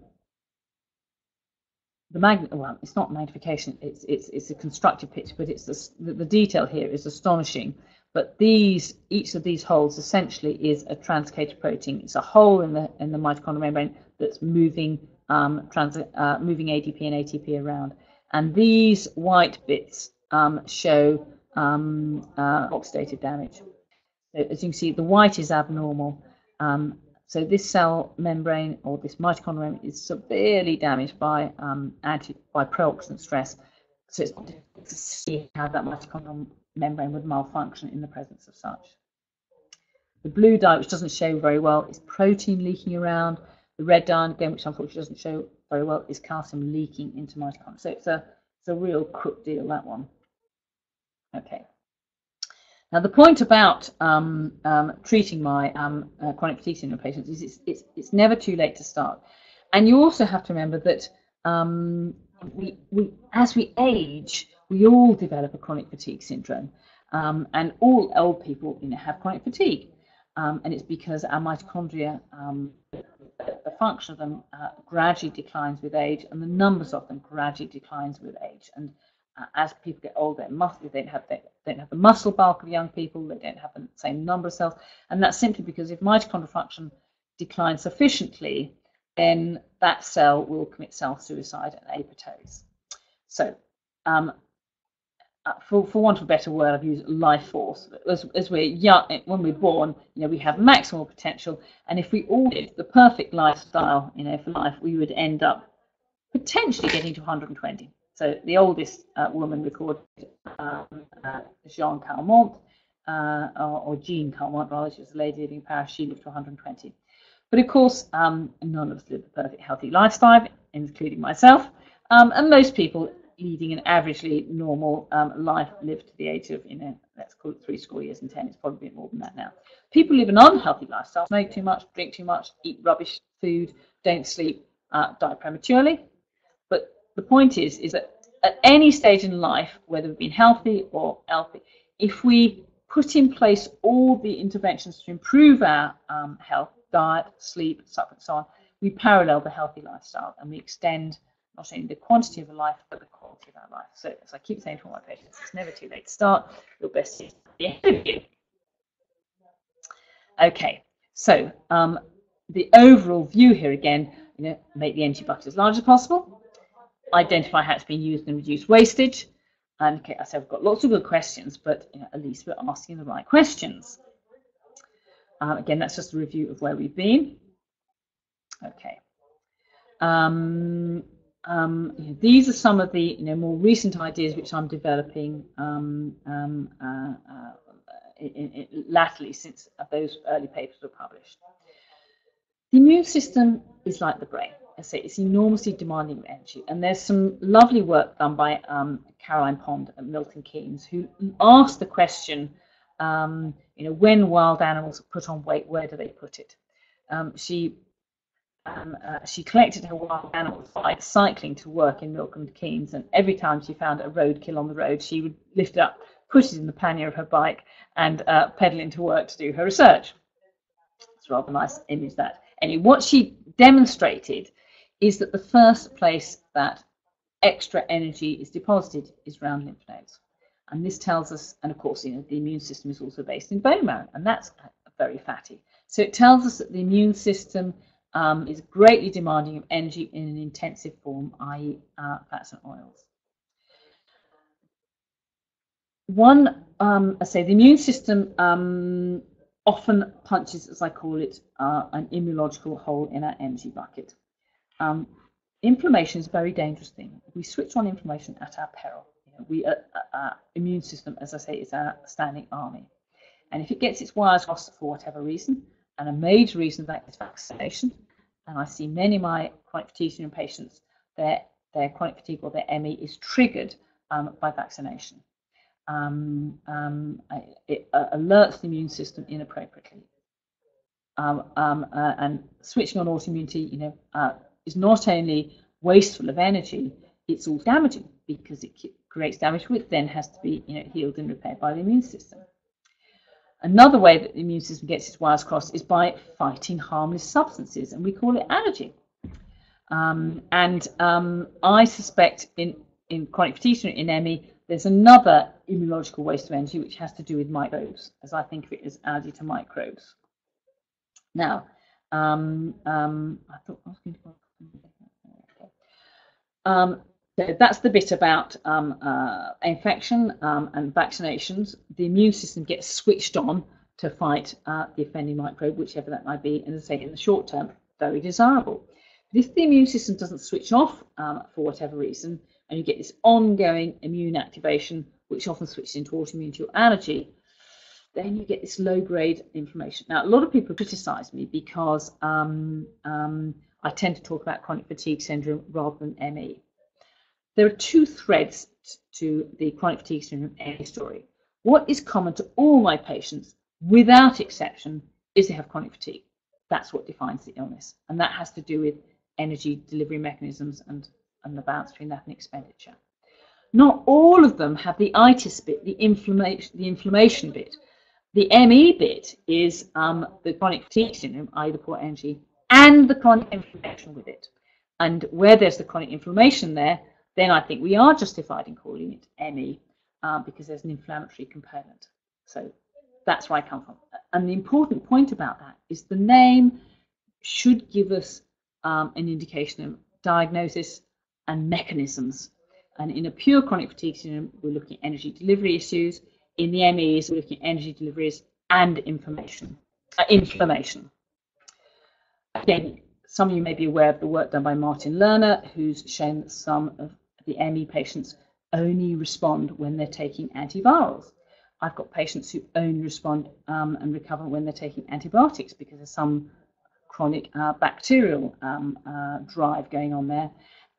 the mag well, it's not magnification; it's it's it's a constructive picture, but it's the, the detail here is astonishing. But these, each of these holes essentially is a translocator protein. It's a hole in the in the mitochondrial membrane that's moving um, uh, moving ADP and ATP around. And these white bits um, show um, uh, oxidative damage. So as you can see, the white is abnormal. Um, so this cell membrane or this mitochondrial membrane is severely damaged by anti by pro-oxidant stress. So it's difficult to see how that mitochondrial membrane would malfunction in the presence of such. The blue dye, which doesn't show very well, is protein leaking around. The red dye, again, which unfortunately doesn't show very well, is calcium leaking into mitochondria. So it's a, it's a real crook deal, that one. Okay. Now, the point about um, um, treating my um, uh, chronic fatigue syndrome patients is it's, it's, it's never too late to start. And you also have to remember that um, we, we, as we age, we all develop a chronic fatigue syndrome. Um, and all old people you know, have chronic fatigue. Um, and it's because our mitochondria, um, the function of them uh, gradually declines with age, and the numbers of them gradually declines with age. And uh, as people get older, muscle, they don't have they don't have the muscle bulk of young people. They don't have the same number of cells, and that's simply because if mitochondrial function declines sufficiently, then that cell will commit cell suicide and apoptose. So um, for, for want of a better word, I've used life force. As, as we're young, when we're born, you know, we have maximal potential, and if we all did the perfect lifestyle, you know, for life, we would end up potentially getting to 120. So the oldest uh, woman recorded, um, uh, Jean Calment, uh, or, or, Jeanne Calment, rather, she was a lady living in Paris. She lived to 120. But of course, um, none of us live a perfect healthy lifestyle, including myself. Um, and most people leading an averagely normal um, life lived to the age of, you know, let's call it three score years and 10. It's probably a bit more than that now. People live an unhealthy lifestyle, smoke too much, drink too much, eat rubbish food, don't sleep, uh, die prematurely. But the point is, is that at any stage in life, whether we've been healthy or healthy, if we put in place all the interventions to improve our um, health, diet, sleep, supplement, so on, we parallel the healthy lifestyle and we extend not only the quantity of a life, but the quality our life. So, as I keep saying to all my patients, it's never too late to start. Your best is the end of you. Okay, so um, the overall view here again, you know, make the energy bucket as large as possible, identify how it's being used and reduce wastage. And okay, I said I've got lots of good questions, but you know, at least we're asking the right questions. Um, again, that's just a review of where we've been. Okay. Um, um, these are some of the you know, more recent ideas which I'm developing um, um, uh, uh, in, in, latterly since those early papers were published. The immune system is like the brain. I say it's enormously demanding of energy, and there's some lovely work done by um, Caroline Pond and Milton Keynes, who asked the question, um, you know, when wild animals put on weight, where do they put it? Um, she um, uh, she collected her wild animals by cycling to work in Milton Keynes, and every time she found a roadkill on the road, she would lift it up, put it in the pannier of her bike, and uh, pedal into work to do her research. It's a rather nice image that. Anyway, what she demonstrated is that the first place that extra energy is deposited is around lymph nodes. And this tells us, and of course, you know, the immune system is also based in bone marrow, and that's very fatty. So it tells us that the immune system um, is greatly demanding of energy in an intensive form, i.e. Uh, fats and oils. One, um, I say the immune system um, often punches, as I call it, uh, an immunological hole in our energy bucket. Um, inflammation is a very dangerous thing. We switch on inflammation at our peril. You know, we, uh, uh, our immune system, as I say, is our standing army. And if it gets its wires crossed for whatever reason, and a major reason for that is vaccination. And I see many of my chronic fatigue syndrome patients, their, their chronic fatigue or their ME is triggered um, by vaccination. Um, um, it uh, alerts the immune system inappropriately. Um, um, uh, and switching on autoimmunity, you know, uh, is not only wasteful of energy, it's also damaging because it creates damage which then has to be, you know, healed and repaired by the immune system. Another way that the immune system gets its wires crossed is by fighting harmless substances, and we call it allergy. Um, and um, I suspect in, in chronic fatigue in ME, there's another immunological waste of energy which has to do with microbes, as I think of it as allergy to microbes. Now, um, um I thought I was going to. Um, so that's the bit about um, uh, infection um, and vaccinations. The immune system gets switched on to fight uh, the offending microbe, whichever that might be, and say, in the short term, very desirable. But if the immune system doesn't switch off um, for whatever reason, and you get this ongoing immune activation, which often switches into autoimmunity or allergy, then you get this low-grade inflammation. Now, a lot of people criticize me because um, um, I tend to talk about chronic fatigue syndrome rather than ME. There are two threads to the chronic fatigue syndrome A story. What is common to all my patients, without exception, is they have chronic fatigue. That's what defines the illness. And that has to do with energy delivery mechanisms and, and the balance between that and expenditure. not all of them have the itis bit, the inflammation, the inflammation bit. The ME bit is um, the chronic fatigue syndrome, i.e. the poor energy, and the chronic inflammation with it. And where there's the chronic inflammation there, then I think we are justified in calling it ME uh, because there's an inflammatory component. So that's where I come from. And the important point about that is the name should give us um, an indication of diagnosis and mechanisms. And in a pure chronic fatigue syndrome, we're looking at energy delivery issues. In the MEs, we're looking at energy deliveries and information, uh, inflammation. Again, some of you may be aware of the work done by Martin Lerner, who's shown that some of the ME patients only respond when they're taking antivirals. I've got patients who only respond um, and recover when they're taking antibiotics because there's some chronic uh, bacterial um, uh, drive going on there.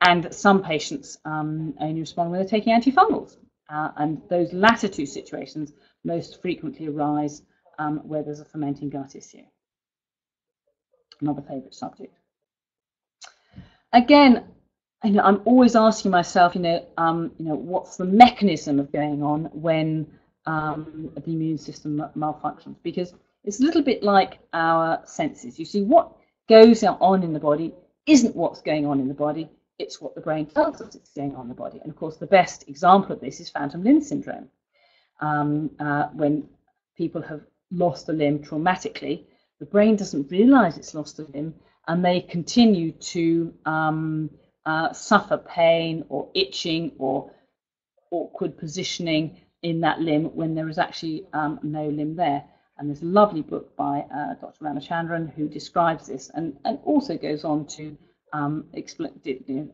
And some patients um, only respond when they're taking antifungals. Uh, and those latter two situations most frequently arise um, where there's a fermenting gut issue. Another favourite subject. Again, you know, I'm always asking myself, you know, um, you know, what's the mechanism of going on when um, the immune system malfunctions because it's a little bit like our senses. You see, what goes on in the body isn't what's going on in the body, it's what the brain tells us is going on in the body. And of course, the best example of this is phantom limb syndrome. Um, uh, when people have lost a limb traumatically, the brain doesn't realize it's lost a limb and they continue to um, uh, suffer pain or itching or awkward positioning in that limb when there is actually um, no limb there. And there's a lovely book by uh, Dr. Ramachandran who describes this and, and also goes on to um,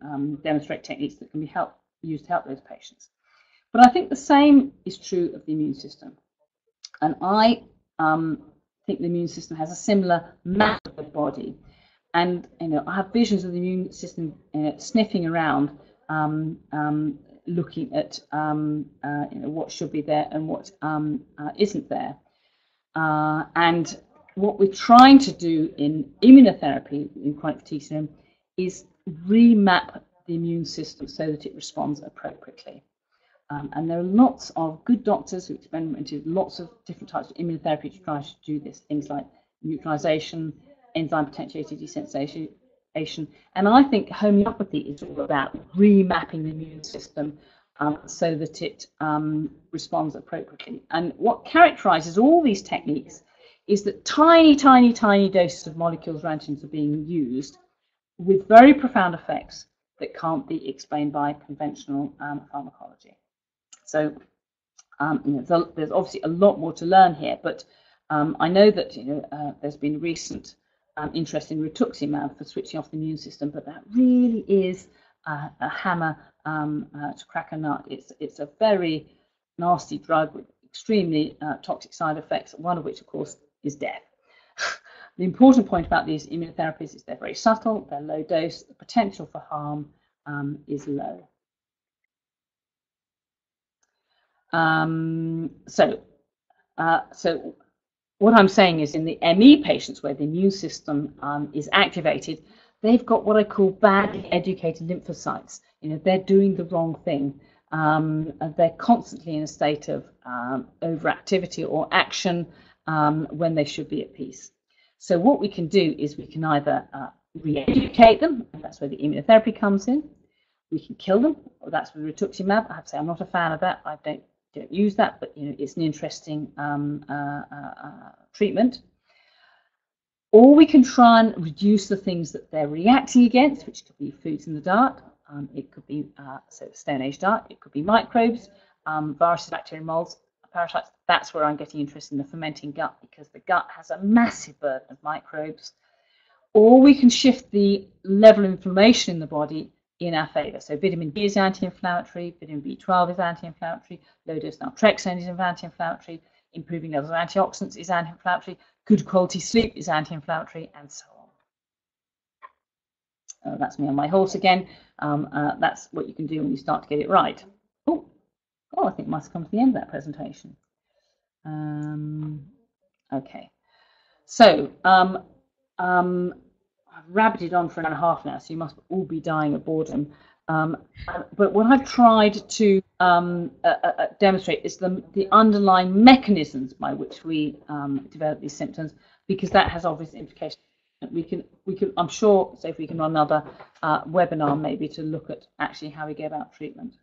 um, demonstrate techniques that can be help, used to help those patients. But I think the same is true of the immune system. And I um, think the immune system has a similar map of the body. And you know, I have visions of the immune system uh, sniffing around um, um, looking at um, uh, you know, what should be there and what um, uh, not there. Uh, and what we're trying to do in immunotherapy in chronic fatigue syndrome is remap the immune system so that it responds appropriately. Um, and there are lots of good doctors who experimented lots of different types of immunotherapy to try to do this, things like neutralization, enzyme potentiated desensitization, and I think homeopathy is all about remapping the immune system um, so that it um, responds appropriately. And what characterizes all these techniques is that tiny, tiny, tiny doses of molecules antigens are being used with very profound effects that can't be explained by conventional um, pharmacology. So um, you know, there's obviously a lot more to learn here, but um, I know that you know, uh, there's been recent um, interest in rituximab for switching off the immune system, but that really is a, a hammer um, uh, to crack a nut. It's, it's a very nasty drug with extremely uh, toxic side effects, one of which, of course, is death. [laughs] the important point about these immunotherapies is they're very subtle, they're low dose, the potential for harm um, is low. Um, so, uh, so what I'm saying is in the ME patients where the immune system um, is activated, they've got what I call badly educated lymphocytes. You know, they're doing the wrong thing. Um, they're constantly in a state of um, overactivity or action um, when they should be at peace. So what we can do is we can either uh, re-educate them, and that's where the immunotherapy comes in. We can kill them, that's with rituximab. I have to say I'm not a fan of that. I don't don't use that, but you know it's an interesting um, uh, uh, uh, treatment. Or we can try and reduce the things that they're reacting against, which could be foods in the diet. Um, it could be uh, so Stone Age diet. It could be microbes, um, viruses, bacteria, molds, parasites. That's where I'm getting interested in the fermenting gut because the gut has a massive burden of microbes. Or we can shift the level of inflammation in the body in our favour. So vitamin D is anti-inflammatory, vitamin B12 is anti-inflammatory, low dose naltrexone is anti-inflammatory, improving levels of antioxidants is anti-inflammatory, good quality sleep is anti-inflammatory, and so on. That's me on my horse again. Um, uh, that's what you can do when you start to get it right. Oh, oh, I think must come to the end of that presentation. Um, okay, so um, um, I've rabbited on for an hour and a half now, so you must all be dying of boredom. Um, but what I've tried to um, uh, uh, uh, demonstrate is the, the underlying mechanisms by which we um, develop these symptoms, because that has obvious implications. We can, we can, I'm sure, say if we can run another uh, webinar maybe to look at actually how we go about treatment.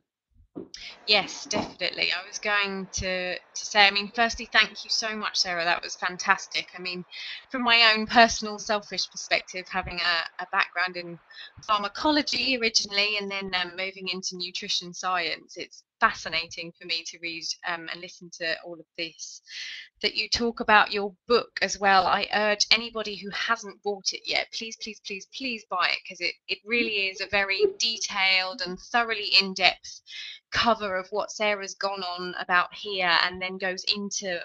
Yes, definitely. I was going to, to say, I mean, firstly, thank you so much, Sarah. That was fantastic. I mean, from my own personal, selfish perspective, having a, a background in pharmacology originally and then um, moving into nutrition science, it's fascinating for me to read um, and listen to all of this. That you talk about your book as well. I urge anybody who hasn't bought it yet, please, please, please, please buy it because it, it really is a very detailed and thoroughly in depth cover of what Sarah's gone on about here and then goes into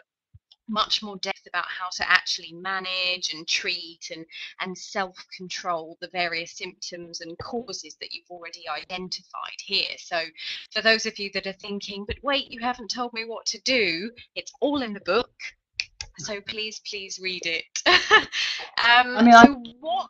much more depth about how to actually manage and treat and and self-control the various symptoms and causes that you've already identified here. So for those of you that are thinking but wait you haven't told me what to do it's all in the book. So please please read it. [laughs] Um, I mean, so I, what